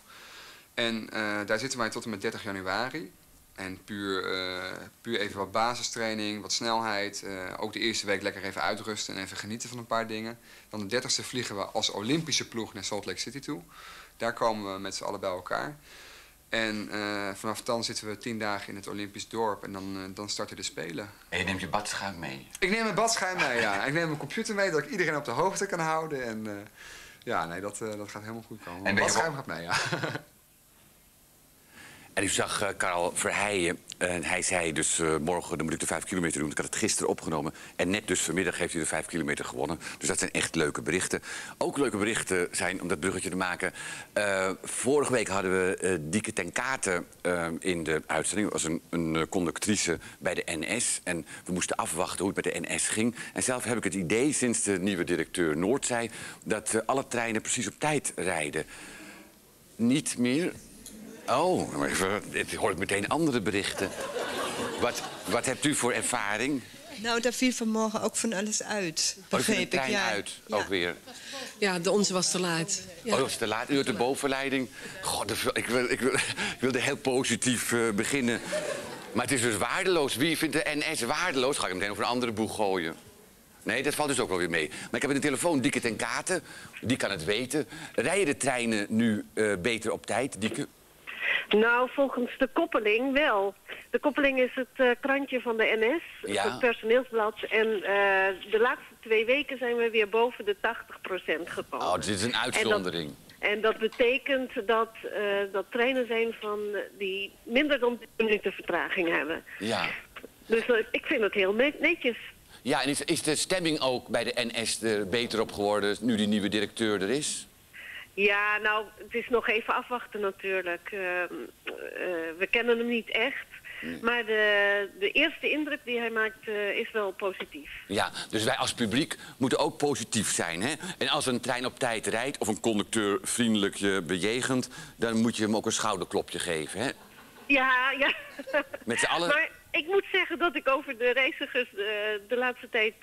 En eh, daar zitten wij tot en met 30 januari. En puur, eh, puur even wat basistraining, wat snelheid. eh, ook de eerste week lekker even uitrusten en even genieten van een paar dingen. Dan de 30ste vliegen we als Olympische ploeg naar Salt Lake City toe. Daar komen we met z'n allen bij elkaar. En vanaf dan zitten we tien dagen in het Olympisch dorp en dan, dan starten de Spelen. En je neemt je badschuim mee. Ik neem mijn badschuim mee, ja. Ik neem mijn computer mee, dat ik iedereen op de hoogte kan houden. En ja, nee, dat, eh, dat gaat helemaal goed komen. En wel- gaat mee, ja. [laughs] En u zag eh, Karel Verheijen. En hij zei dus eh, morgen dan moet ik de vijf kilometer doen. Ik had het gisteren opgenomen. En net dus vanmiddag heeft hij de vijf kilometer gewonnen. Dus dat zijn echt leuke berichten. Ook leuke berichten zijn, om dat bruggetje te maken... eh, vorige week hadden we Dieke ten Katen in de uitzending. Was een, een conductrice bij de NS. En we moesten afwachten hoe het met de NS ging. En zelf heb ik het idee, sinds de nieuwe directeur Noord zei... dat alle treinen precies op tijd rijden. Niet meer Oh, maar dit hoor ik meteen andere berichten. Wat, wat hebt u voor ervaring? Nou, daar viel vanmorgen ook van alles uit. Oh, Begreep ik, trein ja. uit, Ja. ook weer. Ja, de onze was te laat. Ja. Oh, dat was te laat. U had de bovenleiding. God, ik, wil, ik, wil, ik wilde heel positief eh, beginnen. Maar het is dus waardeloos. Wie vindt de NS waardeloos? Ga ik hem meteen over een andere boeg gooien. Nee, dat valt dus ook wel weer mee. Maar ik heb in de telefoon Dieke ten Katen. Die kan het weten. Rijden de treinen nu eh, beter op tijd, Dieke? Nou, volgens de koppeling wel. De koppeling is het eh, krantje van de NS, Ja. het personeelsblad. En eh, de laatste twee weken zijn we weer boven de 80% gekomen. Oh, dit is een uitzondering. En dat betekent dat, eh, dat treinen zijn van, die minder dan 10 minuten vertraging hebben. Ja. Dus ik vind het heel ne- netjes. Ja, en is, is de stemming ook bij de NS er beter op geworden nu die nieuwe directeur er is? Ja, nou, het is nog even afwachten natuurlijk. Ehm, eh, we kennen hem niet echt. Maar de, de eerste indruk die hij maakt eh, is wel positief. Ja, dus wij als publiek moeten ook positief zijn. Hè? En als een trein op tijd rijdt of een conducteur vriendelijk je bejegent... dan moet je hem ook een schouderklopje geven. Hè? Ja, ja. Met z'n allen- [laughs] Maar ik moet zeggen dat ik over de reizigers eh, de laatste tijd...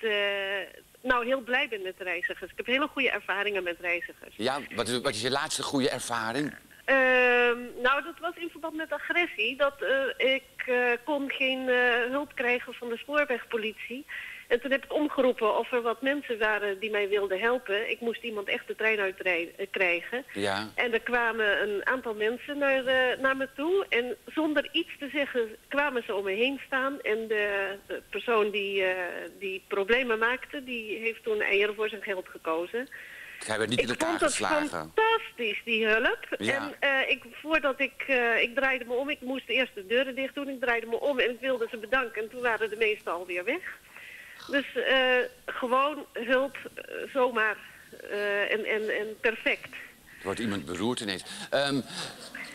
nou, heel blij ben met reizigers. Ik heb hele goede ervaringen met reizigers. Ja, wat is, wat is je laatste goede ervaring? Ehm, nou, dat was in verband met agressie. Dat eh, ik eh, kon geen eh, hulp krijgen van de spoorwegpolitie. En toen heb ik omgeroepen of er wat mensen waren die mij wilden helpen. Ik moest iemand echt de trein uitkrijgen. Ja. En er kwamen een aantal mensen naar, eh, naar me toe. En zonder iets te zeggen kwamen ze om me heen staan. En de, de persoon die, eh, die problemen maakte, die heeft toen eieren voor zijn geld gekozen. Hij werd niet in Ik elkaar vond het geslagen. fantastisch, die hulp. Ja. En eh, ik, voordat ik, eh, ik draaide me om, ik moest eerst de deuren dicht doen. Ik draaide me om en ik wilde ze bedanken. En toen waren de meesten alweer weg. Dus eh, gewoon hulp, eh, zomaar. eh, en, en, en perfect. Er wordt iemand beroerd ineens. Ehm,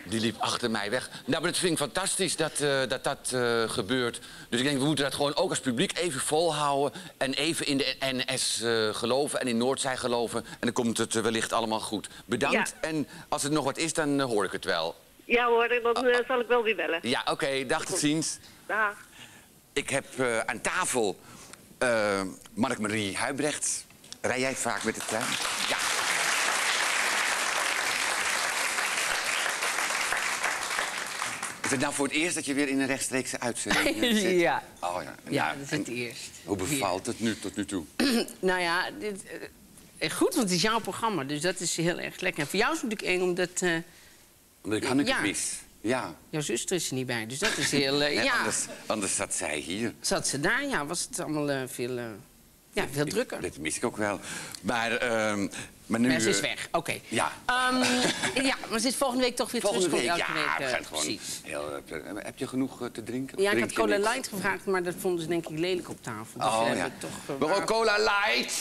die liep achter mij weg. Nou, maar dat vind ik fantastisch dat dat, dat gebeurt. Dus ik denk, we moeten dat gewoon ook als publiek even volhouden... en even in de NS geloven en in Noordzij geloven. En dan komt het wellicht allemaal goed. Bedankt. En als er nog wat is, dan hoor ik het wel. Ja hoor, dan zal ik wel weer bellen. Ja, oké. dag, tot ziens. Dag. Ik heb aan tafel eh Mark-Marie Huibrecht. Rij jij vaak met de trein? Ja. Is het nou voor het eerst dat je weer in een rechtstreekse uitzending eh, [laughs] zit? Ja. Oh ja. Ja, Nou, dat is het eerst. Hoe bevalt het nu tot nu toe? [clears throat] nou ja, dit, eh, goed, want het is jouw programma, dus dat is heel erg lekker. En voor jou is het natuurlijk eng, omdat Omdat ik Hanneke Ja. mis. Ja. jouw zuster is er niet bij. Dus dat is heel... eh, [laughs] Nee, ja, anders, anders zat zij hier. zat ze daar, ja, was het allemaal eh, veel, eh, ja, veel drukker. Dat mis ik ook wel. Maar, ehm, maar nu... Maar ze is weg, oké. Ja. Ehm, [laughs] ja, maar ze is volgende week toch weer Volgende terug. week, ja, week, we gaan gewoon precies. heel, heb je genoeg te drinken? Ja, ik had cola niks? light gevraagd, maar dat vonden ze denk ik lelijk op tafel. Dus Oh, ja. toch, Maar ook cola light.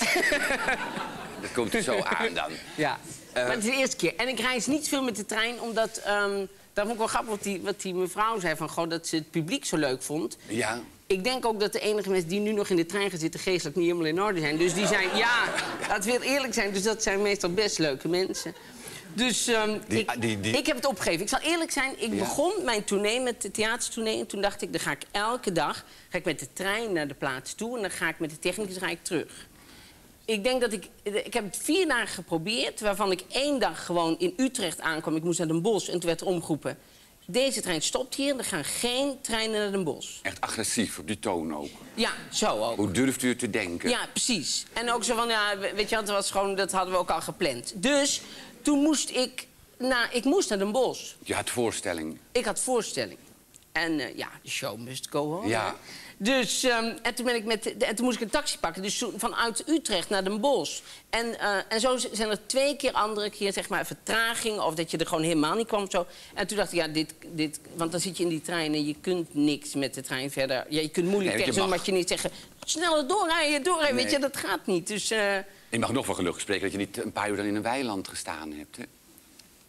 [laughs] dat komt er zo aan dan. Ja. Maar het is de eerste keer. En ik reis niet veel met de trein, omdat... ehm dat vond ik wel grappig wat die, wat die mevrouw zei... Van, goh, dat ze het publiek zo leuk vond. Ja. Ik denk ook dat de enige mensen die nu nog in de trein gaan zitten... geestelijk niet helemaal in orde zijn. Dus die zijn, ja, [laughs] laten we heel eerlijk zijn... dus dat zijn meestal best leuke mensen. Dus ehm, Die- ik, die- die- ik heb het opgegeven. Ik zal eerlijk zijn, ik Ja. begon mijn tournee met de theatertournee... en toen dacht ik, dan ga ik elke dag ga ik met de trein naar de plaats toe... en dan ga ik met de technicus ga ik terug. Ik denk dat ik... Ik heb het vier dagen geprobeerd... waarvan ik één dag gewoon in Utrecht aankwam. Ik moest naar Den Bosch en toen werd er omgeroepen... deze trein stopt hier, er gaan geen treinen naar Den Bosch. Echt agressief, op die toon ook. Ja, zo ook. Hoe durft u het te denken? Ja, precies. En ook zo van, ja, weet je wat, dat was gewoon... dat hadden we ook al gepland. Dus toen moest ik... Nou, ik moest naar Den Bosch. Je had voorstelling. Ik had voorstelling. En eh, ja, de show must go on. Ja. Dus, ehm, en, toen ben ik met, en toen moest ik een taxi pakken. Dus vanuit Utrecht naar Den Bosch. En, eh, en zo zijn er twee keer andere keer zeg maar, vertraging... of dat je er gewoon helemaal niet kwam. Zo. En toen dacht ik, ja, dit, dit... Want dan zit je in die trein en je kunt niks met de trein verder. Ja, je kunt moeilijk Nee, tegen je zo'n mag. machinist zeggen... sneller doorrijden, doorrijden. Weet je, dat gaat niet. Dus eh, Je mag nog van geluk spreken dat je niet een paar uur dan in een weiland gestaan hebt. Hè?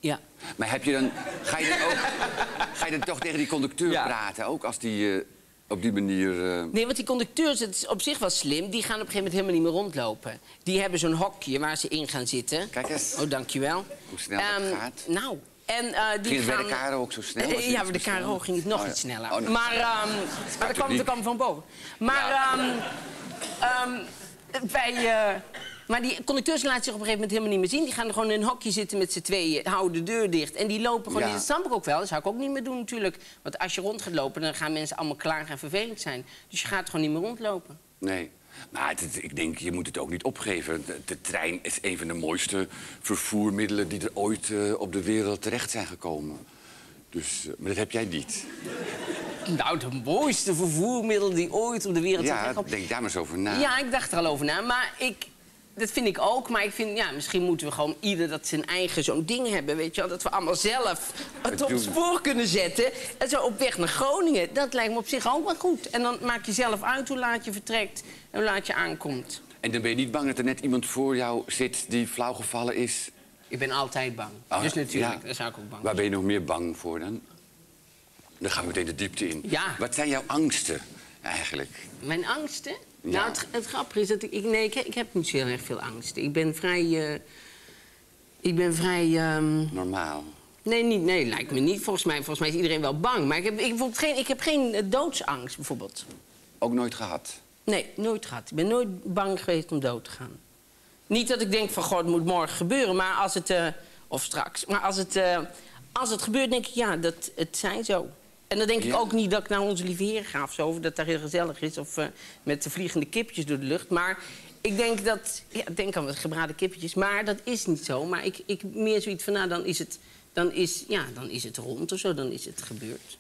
ja. Maar heb je dan, ga, je dan ook, ga je dan toch tegen die conducteur praten? Ook als die eh, op die manier... eh, Nee, want die conducteurs, het is op zich wel slim... die gaan op een gegeven moment helemaal niet meer rondlopen. Die hebben zo'n hokje waar ze in gaan zitten. Kijk eens. Oh, dankjewel. Hoe snel dat Ehm, gaat. Nou, en eh, die Ging het bij gaan... de KRO ook zo snel? [laughs] Ja, bij de? KRO ging het nog Oh, ja. iets sneller. Oh, nee. maar ehm, maar dat kwam, dat kwam van boven. Maar, ehm, ehm, bij, eh, maar die conducteurs laten zich op een gegeven moment helemaal niet meer zien. Die gaan er gewoon in een hokje zitten met z'n tweeën, houden de deur dicht. En die lopen gewoon Ja. in. Dat snap ik ook wel. Dat zou ik ook niet meer doen natuurlijk. Want als je rond gaat lopen, dan gaan mensen allemaal klaar en vervelend zijn. Dus je gaat gewoon niet meer rondlopen. Nee. Maar het- het- ik denk, je moet het ook niet opgeven. De, de trein is een van de mooiste vervoermiddelen... die er ooit eh, op de wereld terecht zijn gekomen. Dus, eh, maar dat heb jij niet. Nou, de mooiste vervoermiddel die ooit op de wereld is Ja, gekomen. denk daar maar eens over na. Ja, ik dacht er al over na. Maar ik, dat vind ik ook. Maar ik vind, ja, misschien moeten we gewoon ieder dat zijn eigen zo'n ding hebben. Weet je wel? Dat we allemaal zelf het op spoor kunnen zetten. En zo op weg naar Groningen. Dat lijkt me op zich ook wel goed. En dan maak je zelf uit hoe laat je vertrekt en hoe laat je aankomt. En dan ben je niet bang dat er net iemand voor jou zit die flauw gevallen is? Ik ben altijd bang. Oh, dus natuurlijk, ja. daar zou ik ook bang Waar ben je nog meer bang voor dan? Dan gaan we meteen de diepte in. Ja. Wat zijn jouw angsten eigenlijk? Mijn angsten? Ja. Nou, het, het grappige is dat ik... nee, ik, ik heb niet zo heel erg veel angsten. Ik ben vrij... eh, ik ben vrij... ehm, Normaal. Nee, niet, nee, lijkt me niet. Volgens mij, volgens mij is iedereen wel bang. Maar ik heb, ik, bijvoorbeeld geen, ik heb geen eh, doodsangst, bijvoorbeeld. Ook nooit gehad? Nee, nooit gehad. Ik ben nooit bang geweest om dood te gaan. Niet dat ik denk van, god, het moet morgen gebeuren. Maar als het... eh, of straks. Maar als het, als het gebeurt, denk ik, ja, dat, het zijn zo. En dan denk ik ook niet dat ik naar onze lieve Heer ga of zo. Of dat daar heel gezellig is. Of eh, met de vliegende kipjes door de lucht. Maar ik denk dat... Ja, ik denk aan wat gebraden kippetjes. Maar dat is niet zo. Maar ik, ik meer zoiets van, nou, dan is het... Dan is, ja, dan is het rond of zo. Dan is het gebeurd.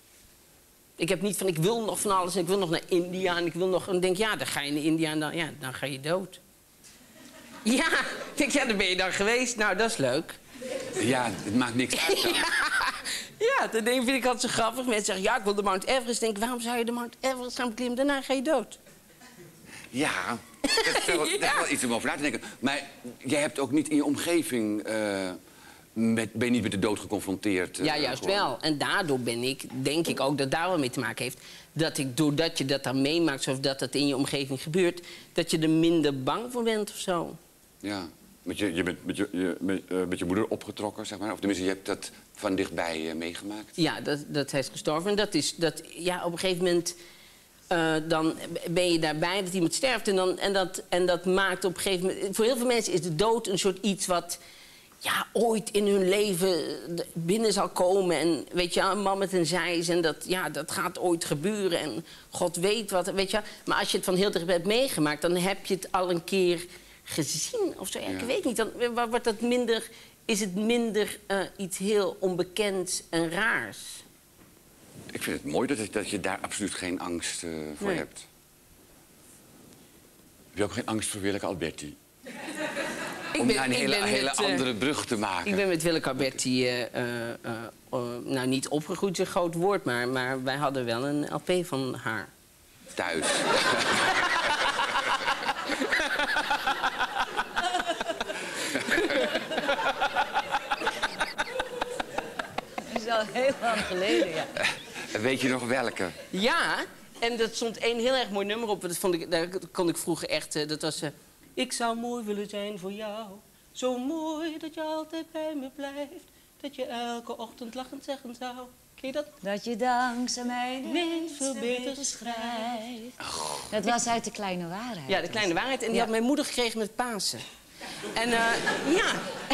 Ik heb niet van, ik wil nog van alles. En ik wil nog naar India. En ik wil nog... En denk, ja, dan ga je naar India en dan, ja, dan ga je dood. Ja, [laughs] ik denk, ja, dan ben je dan geweest. Nou, dat is leuk. Ja, het maakt niks uit dan. [laughs] Ja, dat denk, vind ik altijd zo grappig. Mensen zeggen, ja, ik wil de Mount Everest. denk waarom zou je de Mount Everest gaan beklimmen? Daarna ga je dood. Ja, dat is, wel, [laughs] dat is wel iets om over na te denken. Maar jij hebt ook niet in je omgeving... eh, met, ben je niet met de dood geconfronteerd? eh, ja, juist gewoon? wel. En daardoor ben ik, denk ik ook dat daar wel mee te maken heeft... dat ik, doordat je dat dan meemaakt, of dat dat in je omgeving gebeurt... dat je er minder bang voor bent of zo. Ja. Met je, je bent met je, je, met, eh, met je moeder opgetrokken, zeg maar? Of tenminste, je hebt dat van dichtbij eh, meegemaakt? Ja, dat, dat hij is gestorven. En dat is, dat, ja, op een gegeven moment... eh, dan ben je daarbij dat iemand sterft. En, dan, en, dat, en dat maakt op een gegeven moment... Voor heel veel mensen is de dood een soort iets wat... Ja, ooit in hun leven binnen zal komen. En weet je, een man met een zijs. En dat, ja, dat gaat ooit gebeuren. En God weet wat. Weet je, maar als je het van heel dichtbij hebt meegemaakt... dan heb je het al een keer gezien. Of zo. Ja, Ik weet niet. Dan wordt dat minder, is het minder eh, iets heel onbekends en raars. Ik vind het mooi dat, je- dat je daar absoluut geen angst eh, voor Nee. hebt. Heb je ook geen angst voor Willeke Alberti? Ik Om ben- daar een hele, eh, andere brug te maken. Ik ben met Willeke Alberti, eh, nou niet opgegroeid een groot woord, maar, maar wij hadden wel een LP van haar. Thuis. [laughs] is al heel lang geleden, ja. Weet je nog welke? Ja, en dat stond één heel erg mooi nummer op. Dat vond ik, daar kon ik vroeger echt. eh, dat was. eh, ik zou mooi willen zijn voor jou. Zo mooi dat je altijd bij me blijft. Dat je elke ochtend lachend zeggen zou. Ken je dat? Dat je dankzij mij Mens veel beter schrijft. Dat was uit de kleine waarheid. Ja, de kleine waarheid. En die Ja. had mijn moeder gekregen met Pasen. En eh, ja.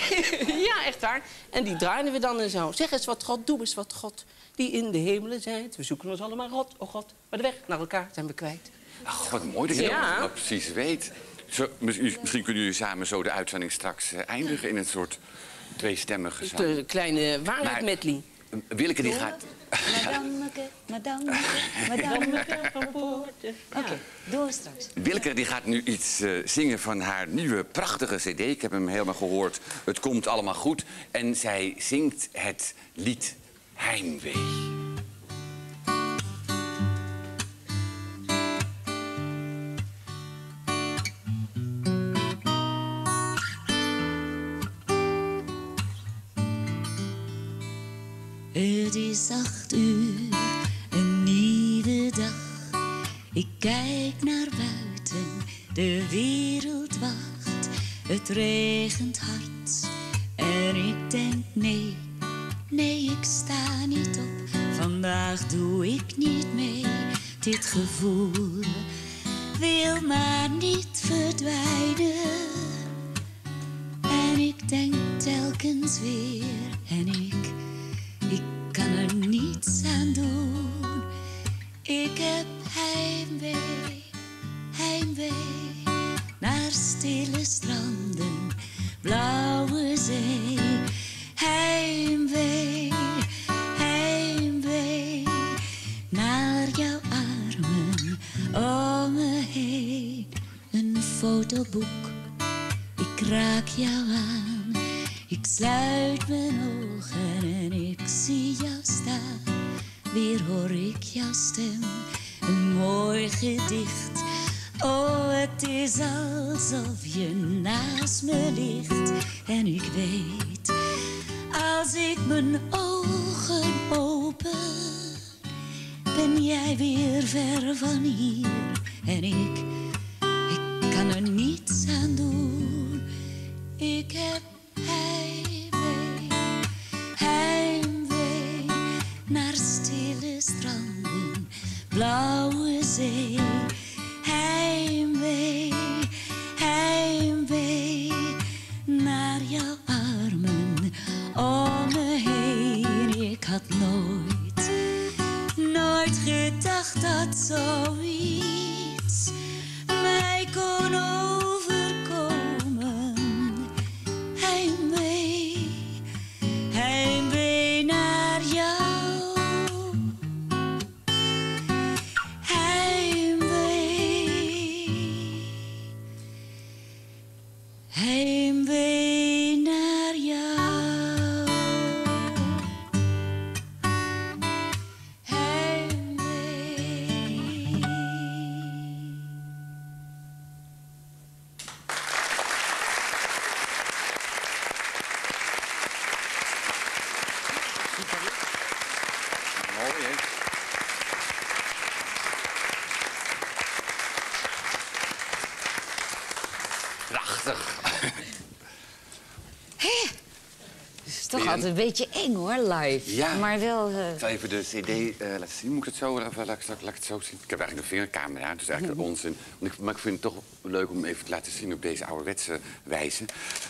[laughs] ja, echt waar. En die draaiden we dan en zo. Zeg eens wat God, doe eens wat God. Die in de hemelen zijt. We zoeken ons allemaal God, oh God. Maar de weg naar elkaar zijn we kwijt. Ach, wat mooi dat je Ja. dat precies weet. Zo, misschien kunnen jullie samen zo de uitzending straks eh, eindigen in een soort tweestemmige zang. De kleine waarheid medley. Willeke die gaat... Madameke, madameke, madameke van Poorten. Oké, we straks. Willeke die gaat nu iets eh, zingen van haar nieuwe prachtige cd. Ik heb hem helemaal gehoord. Het komt allemaal goed. En zij zingt het lied Heimwee. De wereld wacht. Het regent hard en ik denk nee, nee, ik sta niet op. Vandaag doe ik niet mee. Dit gevoel wil maar niet verdwijnen. En ik denk telkens weer en ik ik kan er niets aan doen. Ik heb heimwee, stille strand. Altijd een beetje eng hoor, live. Ja. Maar wel... eh, Ik zal even de cd eh, laten zien. Moet ik het zo, of, laat, ik, laat ik het zo zien? Ik heb eigenlijk een vingercamera, dus eigenlijk onzin. Want ik, maar ik vind het toch leuk om even te laten zien op deze ouderwetse wijze.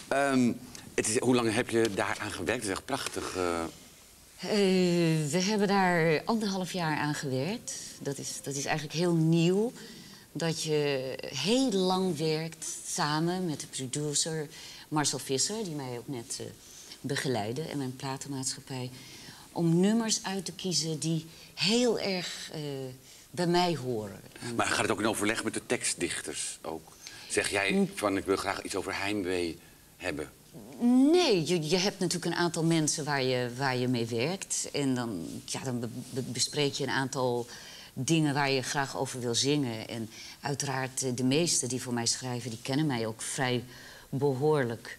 Ehm, het is, hoe lang heb je daaraan gewerkt? Het is echt prachtig. eh. Eh, we hebben daar anderhalf jaar aan gewerkt. Dat is, dat is eigenlijk heel nieuw. Dat je heel lang werkt samen met de producer Marcel Visser... die mij ook net eh, begeleidde en mijn platenmaatschappij... om nummers uit te kiezen die heel erg eh, bij mij horen. Maar gaat het ook in overleg met de tekstdichters ook? Zeg jij van ik wil graag iets over heimwee hebben? Nee, je, je hebt natuurlijk een aantal mensen waar je, waar je mee werkt. En dan, ja, dan be- be- bespreek je een aantal dingen waar je graag over wil zingen. En uiteraard, eh, de meesten die voor mij schrijven, die kennen mij ook vrij behoorlijk.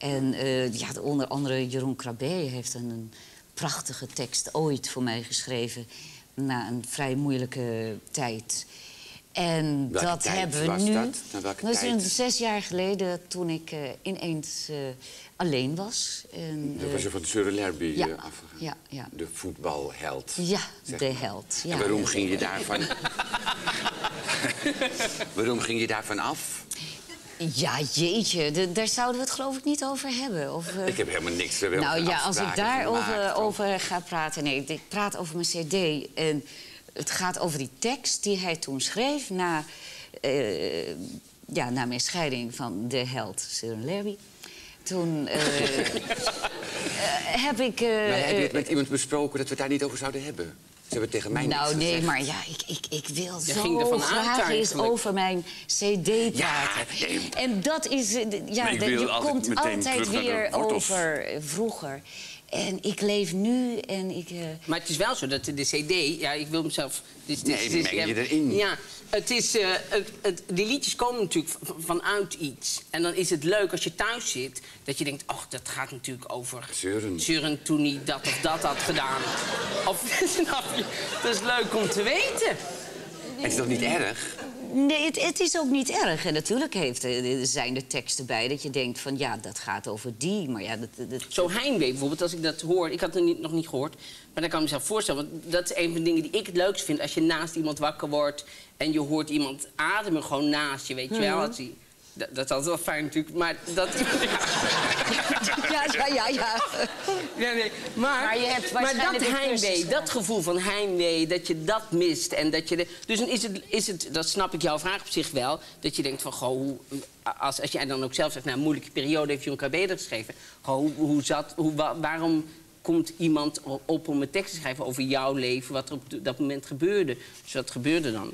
En eh, ja, onder andere Jeroen Krabbe heeft een, een prachtige tekst ooit voor mij geschreven... na een vrij moeilijke tijd. En Welke dat hebben we was nu. dat? Welke dat is tijd? zes jaar geleden toen ik eh, ineens eh, alleen was. En, Dat was je van Lerby ja, afgegaan. ja, ja. De voetbalheld. Ja, de maar. held. Ja. En waarom ging je daarvan... [laughs] [laughs] waarom ging je daarvan af? Ja, jeetje, de- daar zouden we het geloof ik niet over hebben. Of, eh, Ik heb helemaal niks we hebben Nou ja, als ik daarover over ga praten... Nee, ik praat over mijn cd. En het gaat over die tekst die hij toen schreef... na, eh, ja, na mijn scheiding van de held Søren Lerby. Toen... [laughs] eh, heb ik... eh, maar heb je het eh, met iemand besproken dat we het daar niet over zouden hebben? Ze hebben tegen mij nou, niks nee, gezegd. maar ja, ik, ik, ik wil Je zo ging ervan uit graag eens eigenlijk. over mijn cd praten. nee. En dat is... eh, Ja, de- je altijd komt altijd weer over eh, vroeger. En ik leef nu en ik... eh, Maar het is wel zo dat de cd, ja, ik wil mezelf. Dit, dit, Nee, dit- meng je ja, erin. Ja, het is, eh, het, het, die liedjes komen natuurlijk vanuit iets. En dan is het leuk als je thuis zit, dat je denkt, ach, dat gaat natuurlijk over. Zeuren. Zeuren toen hij dat of dat had gedaan. Of, [laughs] snap je? Dat is leuk om te weten. Het is toch niet erg? Nee, het, het is ook niet erg. En natuurlijk heeft, eh, er zijn er teksten bij dat je denkt van... ja, dat gaat over die, maar ja... Dat, dat... Zo heimwee bijvoorbeeld, als ik dat hoor. Ik had het niet, nog niet gehoord, maar dan kan ik mezelf voorstellen. Want dat is een van de dingen die ik het leukst vind. Als je naast iemand wakker wordt en je hoort iemand ademen gewoon naast je, weet je wel. Mhm. Die, dat, dat is altijd wel fijn natuurlijk, maar dat... [laughs] Ja, ja, ja, ja. Ja, nee. Maar, Maar je hebt maar waarschijnlijk dat heimwee, dat gevoel van heimwee, dat je dat mist. En dat je de, dus dan is het, is het, dat snap ik jouw vraag op zich wel, dat je denkt van, goh, hoe, als, als jij dan ook zelf zegt, nou, een moeilijke periode heeft Jon KB er geschreven. Goh, hoe, hoe zat, hoe, wa- waarom komt iemand op om een tekst te schrijven over jouw leven, wat er op dat moment gebeurde? Dus wat gebeurde dan?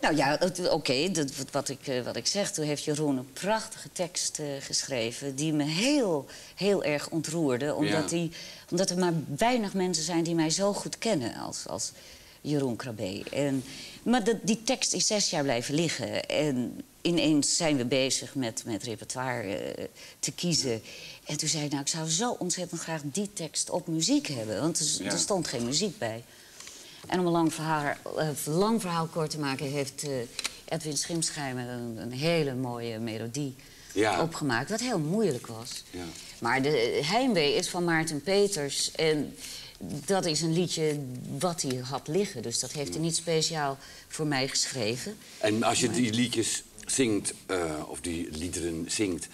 Nou ja, oké, dat- wat- ik, eh, wat ik zeg. Toen heeft Jeroen een prachtige tekst eh, geschreven... die me heel, heel erg ontroerde. Omdat, Ja. die, omdat er maar weinig mensen zijn die mij zo goed kennen als, als Jeroen Krabbe. En, maar dat- die tekst is zes jaar blijven liggen. En ineens zijn we bezig met, met repertoire eh, te kiezen. En toen zei ik, nou, ik zou zo ontzettend graag die tekst op muziek hebben. Want er, Ja. er stond geen muziek bij. En om een lang verhaal, eh, lang verhaal kort te maken... heeft eh, Edwin Schimschijmer een, een hele mooie melodie Ja. opgemaakt... wat heel moeilijk was. Ja. Maar de Heimwee is van Maarten Peters. En dat is een liedje wat hij had liggen. Dus dat heeft hij niet speciaal voor mij geschreven. En als je die liedjes zingt, eh, of die liederen zingt...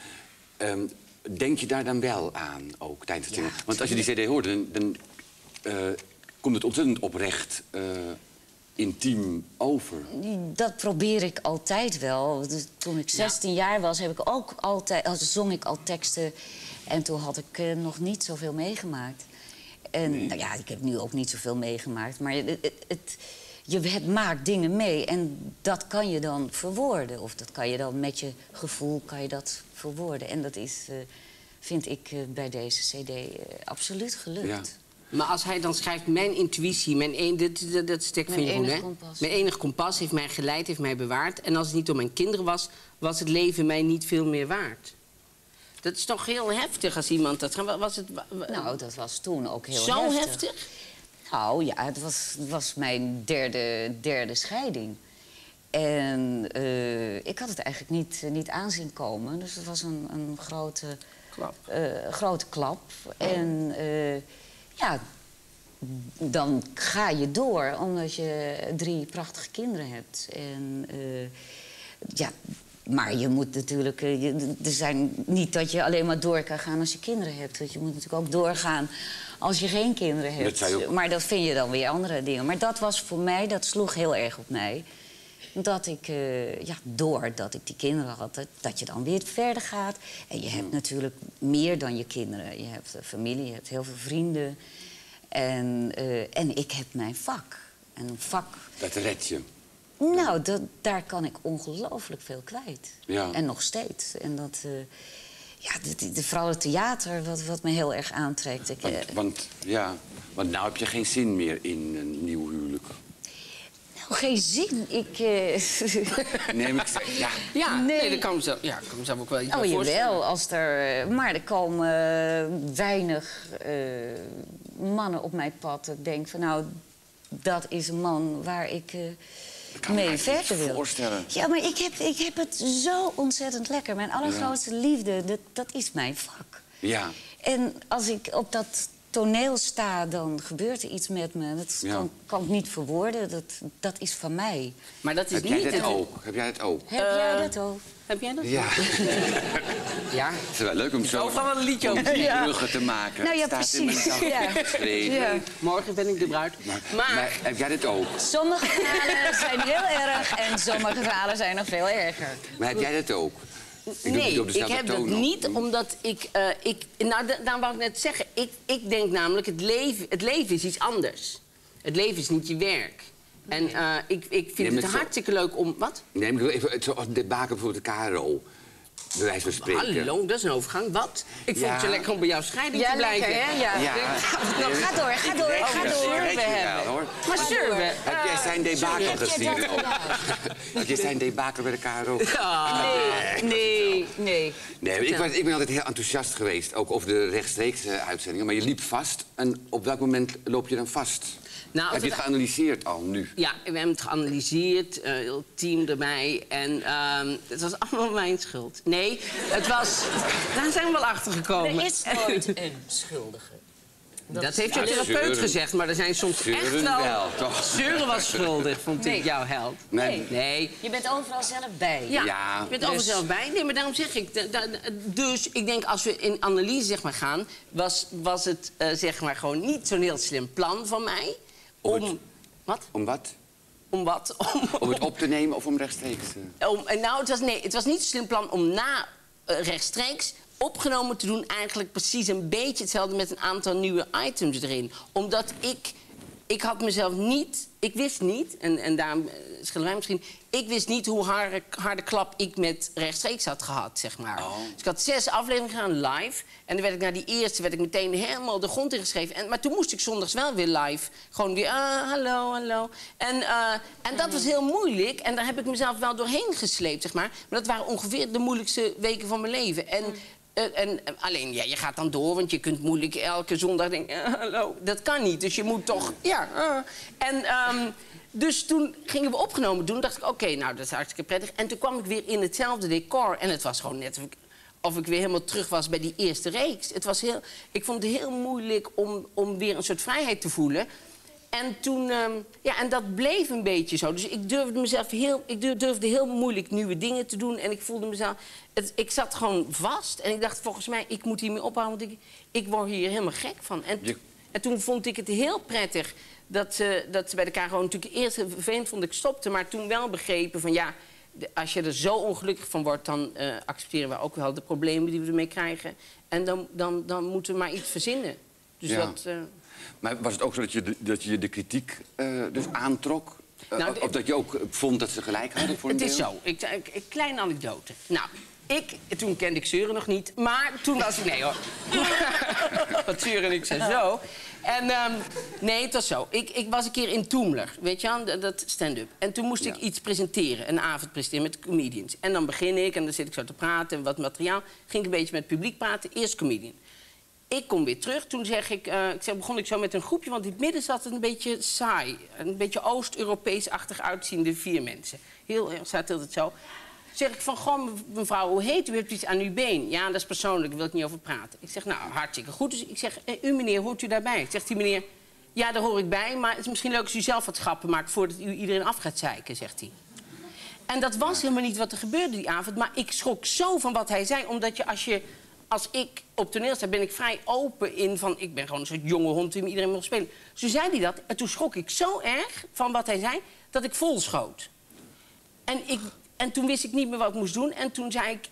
ehm, denk je daar dan wel aan, ook tijdens het zingen? Want als je die cd hoort, dan, dan eh, komt het ontzettend oprecht, eh, intiem over. Dat probeer ik altijd wel. Dus toen ik 16 jaar was, heb ik ook altijd, als zong ik al teksten. En toen had ik nog niet zoveel meegemaakt. En nou ja, ik heb nu ook niet zoveel meegemaakt. Maar het, het, het- je maakt dingen mee en dat kan je dan verwoorden. Of dat kan je dan met je gevoel kan je dat verwoorden. En dat is, eh, vind ik, eh, bij deze cd eh, absoluut gelukt. Maar als hij dan schrijft, mijn intuïtie, mijn een, dit, dit, dat stuk van Mijn Jeroen, enig hè? kompas. Mijn enig kompas heeft mij geleid, heeft mij bewaard. En als het niet door mijn kinderen was, was het leven mij niet veel meer waard. Dat is toch heel heftig als iemand dat... Was het, Nou, dat was toen ook heel Zo heftig. heftig? Nou ja, het was, het was mijn derde, derde scheiding. En eh, ik had het eigenlijk niet, eh, niet aanzien komen. Dus het was een, een grote klap. grote klap. En eh, ja, dan ga je door omdat je drie prachtige kinderen hebt. En eh, ja, maar je moet natuurlijk... eh, je- er zijn niet dat je alleen maar door kan gaan als je kinderen hebt. Want je moet natuurlijk ook doorgaan als je geen kinderen hebt. Dat. Maar dat vind je dan weer andere dingen. Maar dat was voor mij, dat sloeg heel erg op mij. Dat ik, eh, ja, doordat ik die kinderen had, dat, je dan weer verder gaat. En je hebt natuurlijk meer dan je kinderen. Je hebt familie, je hebt heel veel vrienden. En, eh, en ik heb mijn vak. En een vak, Dat red je. nou, dat, daar kan ik ongelooflijk veel kwijt. Ja. En nog steeds. En dat, eh, ja, de, de, de- vooral het theater, wat, wat me heel erg aantrekt. Ik, eh, Want, want, ja, want nou heb je geen zin meer in een nieuw huwelijk. nou, geen zin. Ik... eh, [laughs] Nee, maar ik zeg, ja. Ja, nee, Nee. dat kan mezelf, ja, kan mezelf ook wel iets Oh, jawel. Als er, eh, maar er komen eh, weinig eh, mannen op mijn pad. Ik denk van, nou, dat is een man waar ik eh, mee verder wil. voorstellen. Ja, maar ik heb, ik heb het zo ontzettend lekker. Mijn allergrootste liefde, dat, dat is mijn vak. Ja. En als ik op dat toneel sta, dan gebeurt er iets met me. Dat Ja. kan, kan ik niet verwoorden. Dat, dat is van mij. Maar dat is Heb jij niet... dat het- ook? Heb jij dat ook? Heb jij Eh, dat ook? Heb jij dat? Ja. [laughs] Ja. Het is wel leuk om zo wel een liedje over. die [laughs] Ja. bruggen te maken. Nou ja, in mijn precies. Ja. Morgen ben ik de bruid. Maar, Maar- maar heb jij dat ook? Sommige verhalen zijn heel erg en sommige verhalen zijn nog veel erger. Maar heb jij dat ook? Nee, ik heb dat niet omdat ik... eh, ik nou, da- daarom wou ik net zeggen. Ik, ik denk namelijk, het leven, het leven is iets anders. Het leven is niet je werk. En eh, ik, ik vind het zo- hartstikke leuk om... Wat? Nee, maar ik wil even, zoals de baken bijvoorbeeld de KRO. Bij wijze van spreken. Hallo, dat is een overgang. Wat? Ik vond het zo Ja. lekker om bij jouw scheiding Ja, te blijven. lekker, hè? Ja. Ja. Nou, Ga door, ga door, Ik ga door. We je hebben. hoor. Maar surfen. Heb jij zijn debakel jij gezien? [laughs] Heb jij zijn debakel bij de KRO? Nee, nee, nee. Nee, ik, was, ik ben altijd heel enthousiast geweest, ook over de rechtstreeks eh, uitzendingen. Maar je liep vast. En op welk moment loop je dan vast? Nou, Heb je het geanalyseerd al nu? Ja, we hebben het geanalyseerd, eh, heel het team erbij. En ehm, het was allemaal [laughs] mijn schuld. Nee, het was... Daar zijn we wel achter gekomen. Er is nooit een schuldige. Dat, heeft je Ja, therapeut zeuren. gezegd, maar er zijn soms echt Zeuren wel... wel, toch? [laughs] Zeuren was schuldig, vond Nee. ik, jouw held. Nee. Nee. Je bent overal zelf bij. Ja, Ja, ik ben dus- overal zelf bij. Nee, maar daarom zeg ik... da- da- Dus ik denk, als we in analyse zeg maar, gaan... was, was het eh, zeg maar gewoon niet zo'n heel slim plan van mij... om... Wat? Om wat? Om wat? [laughs] Om, Om het op te nemen of om rechtstreeks? eh? Om, nou, het was, nee, het was niet zo'n slim plan om na eh, rechtstreeks opgenomen te doen. Eigenlijk precies een beetje hetzelfde met een aantal nieuwe items erin. Omdat ik... Ik had mezelf niet... Ik wist niet, en, en daarom eh, schillen wij misschien... Ik wist niet hoe harde, harde klap ik met rechtstreeks had gehad, zeg maar. Dus ik had zes afleveringen gedaan live. En dan werd ik na die eerste werd ik meteen helemaal de grond ingeschreven. En, maar toen moest ik zondags wel weer live. Gewoon weer, ah, hallo, hallo. En, eh, en dat was heel moeilijk. En daar heb ik mezelf wel doorheen gesleept, zeg maar. Maar dat waren ongeveer de moeilijkste weken van mijn leven. En, eh, en eh, alleen, ja, je gaat dan door, want je kunt moeilijk elke zondag denken... ah, hallo, dat kan niet. Dus je moet toch, ja. En... ehm, dus toen gingen we opgenomen doen. dacht ik, oké, nou, dat is hartstikke prettig. En toen kwam ik weer in hetzelfde decor. En het was gewoon net of ik, of ik weer helemaal terug was bij die eerste reeks. Het was heel, ik vond het heel moeilijk om, om weer een soort vrijheid te voelen. En toen, ehm, ja, en dat bleef een beetje zo. Dus ik durfde mezelf heel, ik dur- durfde heel moeilijk nieuwe dingen te doen. En ik voelde mezelf, het, ik zat gewoon vast. En ik dacht, volgens mij, ik moet hiermee ophouden, want ik, ik word hier helemaal gek van. En, en toen vond ik het heel prettig dat ze, dat ze bij de KRO natuurlijk eerst vervelend vond ik stopte, maar toen wel begrepen van ja, als je er zo ongelukkig van wordt, dan eh, accepteren we ook wel de problemen die we ermee krijgen. En dan, dan, dan moeten we maar iets verzinnen. Dus Ja. dat. eh, Maar was het ook zo dat je de, dat je de kritiek eh, dus aantrok? Eh, Nou, of dat je ook eh, vond dat ze gelijk hadden voor een Het is zo. Ik, ik, kleine anekdote. Nou, ik, toen kende ik Zeuren nog niet, maar toen was ik... Nee hoor. [laughs] Wat Zeuren en ik zijn zo. En ehm, nee, het was zo. Ik, ik was een keer in Toemler, weet je wel, dat- stand-up. En toen moest ik iets presenteren, een avond presenteren met comedians. En dan begin ik en dan zit ik zo te praten, wat materiaal. Ging ik een beetje met het publiek praten, eerst comedian. Ik kom weer terug. Toen zeg ik, eh, ik zeg, begon ik zo met een groepje, want in het midden zat een beetje saai. Een beetje Oost-Europees-achtig uitziende vier mensen. Heel erg, staat altijd zo. Zeg ik van, goh, mevrouw, hoe heet u? U hebt iets aan uw been. Ja, dat is persoonlijk, daar wil ik niet over praten. Ik zeg, nou, hartstikke goed. Dus ik zeg, eh, u meneer, hoort u daarbij? Zegt die meneer, ja, daar hoor ik bij, maar het is misschien leuk als u zelf wat grappen maakt... voordat u iedereen af gaat zeiken, zegt hij. En dat was helemaal niet wat er gebeurde die avond. Maar ik schrok zo van wat hij zei. Omdat je als je... Als ik op toneel sta, ben ik vrij open in van... ik ben gewoon een soort jonge hond die iedereen mag spelen. Dus toen zei hij dat. En toen schrok ik zo erg van wat hij zei... dat ik vol schoot. En, ik, en toen wist ik niet meer wat ik moest doen. En toen zei ik...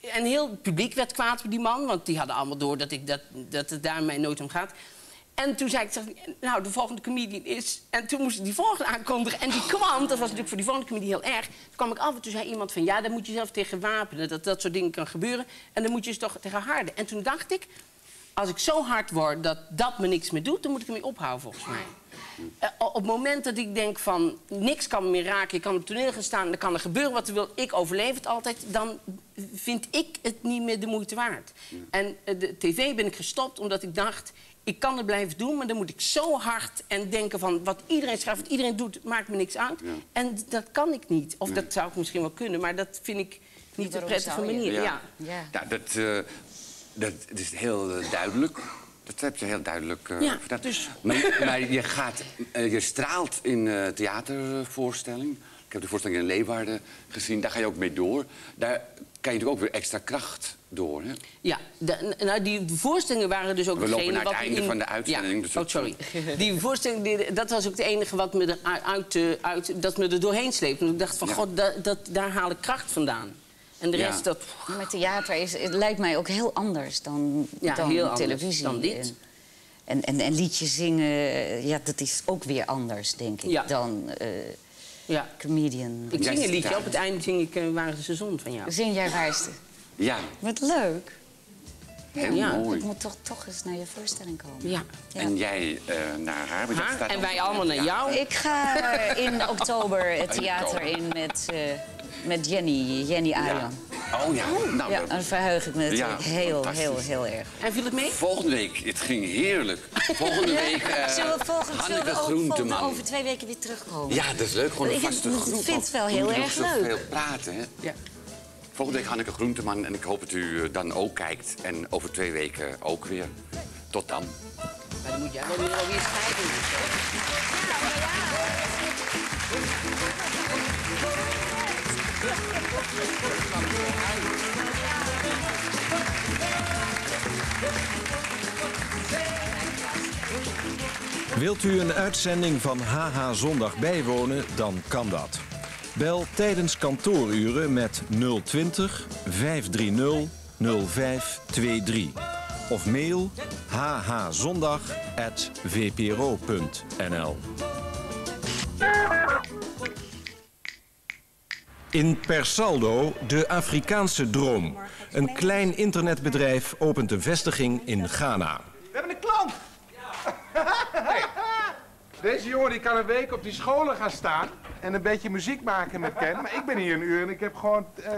En heel het publiek werd kwaad op die man. Want die hadden allemaal door dat, ik dat, dat het daar mij nooit om gaat. En toen zei ik, zeg, nou, de volgende comedian is... En toen moest ik die volgende aankondigen. En die kwam, dat was natuurlijk voor die volgende comedian heel erg. Toen kwam ik af en toen zei iemand van... ja, daar moet je zelf tegen wapenen, dat dat soort dingen kan gebeuren. En dan moet je dus toch tegen harden. En toen dacht ik, als ik zo hard word dat dat me niks meer doet... dan moet ik ermee ophouden, volgens mij. Eh, op het moment dat ik denk van niks kan me meer raken, ik kan op het toneel gaan staan, dan kan er gebeuren wat er wil, ik overleef het altijd, dan vind ik het niet meer de moeite waard. En eh, de tv ben ik gestopt omdat ik dacht, ik kan het blijven doen, maar dan moet ik zo hard en denken van wat iedereen schrijft, wat iedereen doet, maakt me niks uit. En dat kan ik niet. Of dat zou ik misschien wel kunnen, maar dat vind ik niet de prettige manier. Ja. Ja. Ja, dat, eh, dat is heel eh, duidelijk. Dat heb je heel duidelijk eh, Ja, verteld. dus- Maar, maar je, gaat, je straalt in theatervoorstelling. Ik heb de voorstelling in Leeuwarden gezien. Daar ga je ook mee door. Daar kan je natuurlijk ook weer extra kracht door. Hè? Ja, de- nou, die voorstellingen waren dus ook We lopen degene naar het wat einde in- van de uitzending, Ja. dus oh, sorry. Die voorstelling, die- dat was ook het enige wat me er uit, uit, dat me er doorheen sleept. Want ik dacht van, god, dat, dat, daar haal ik kracht vandaan. En de Ja. rest, dat... Maar theater is, het lijkt mij ook heel anders dan, Ja, dan heel anders televisie. dan dit. En, en, en, liedjes zingen, ja, dat is ook weer anders, denk ik, Ja. dan eh, Ja. comedian. Ik zing een liedje. Op het einde zing ik uh, Waar is de zon van jou. Zing jij Waarste? Ja. Wat leuk. Heel ja, mooi. Ik moet toch, toch eens naar je voorstelling komen. Ja. En jij eh, naar haar? want dat Haar staat en wij allemaal naar jou. Ik ga eh, [laughs] in oktober het theater in met, eh, met Jenny, Jenny Arian. Oh ja. Nou, ja, daar verheug ik me natuurlijk Ja, heel, heel, heel erg. En viel het mee? Volgende week, het ging heerlijk. Volgende [laughs] week eh zullen we, volgend, zullen Hanneke we volgende, Groenteman. over twee weken weer terugkomen? Ja, dat is leuk. Gewoon een Ik vaste groep. vind het wel heel erg nog leuk. zoveel praten, hè? Ja. Volgende week Hanneke Groenteman. En ik hoop dat u eh, dan ook kijkt. En over twee weken ook weer. Tot dan. Maar dan moet jij wel weer alweer schrijven. Wilt u een uitzending van HH Zondag bijwonen, dan kan dat. Bel tijdens kantooruren met 020 530 0523. Of mail hhzondag.vpro.nl In Persaldo, de Afrikaanse droom. Een klein internetbedrijf opent een vestiging in Ghana. We hebben een klant. [laughs] Deze jongen die kan een week op die scholen gaan staan en een beetje muziek maken met Ken. Maar ik ben hier een uur en ik heb gewoon eh,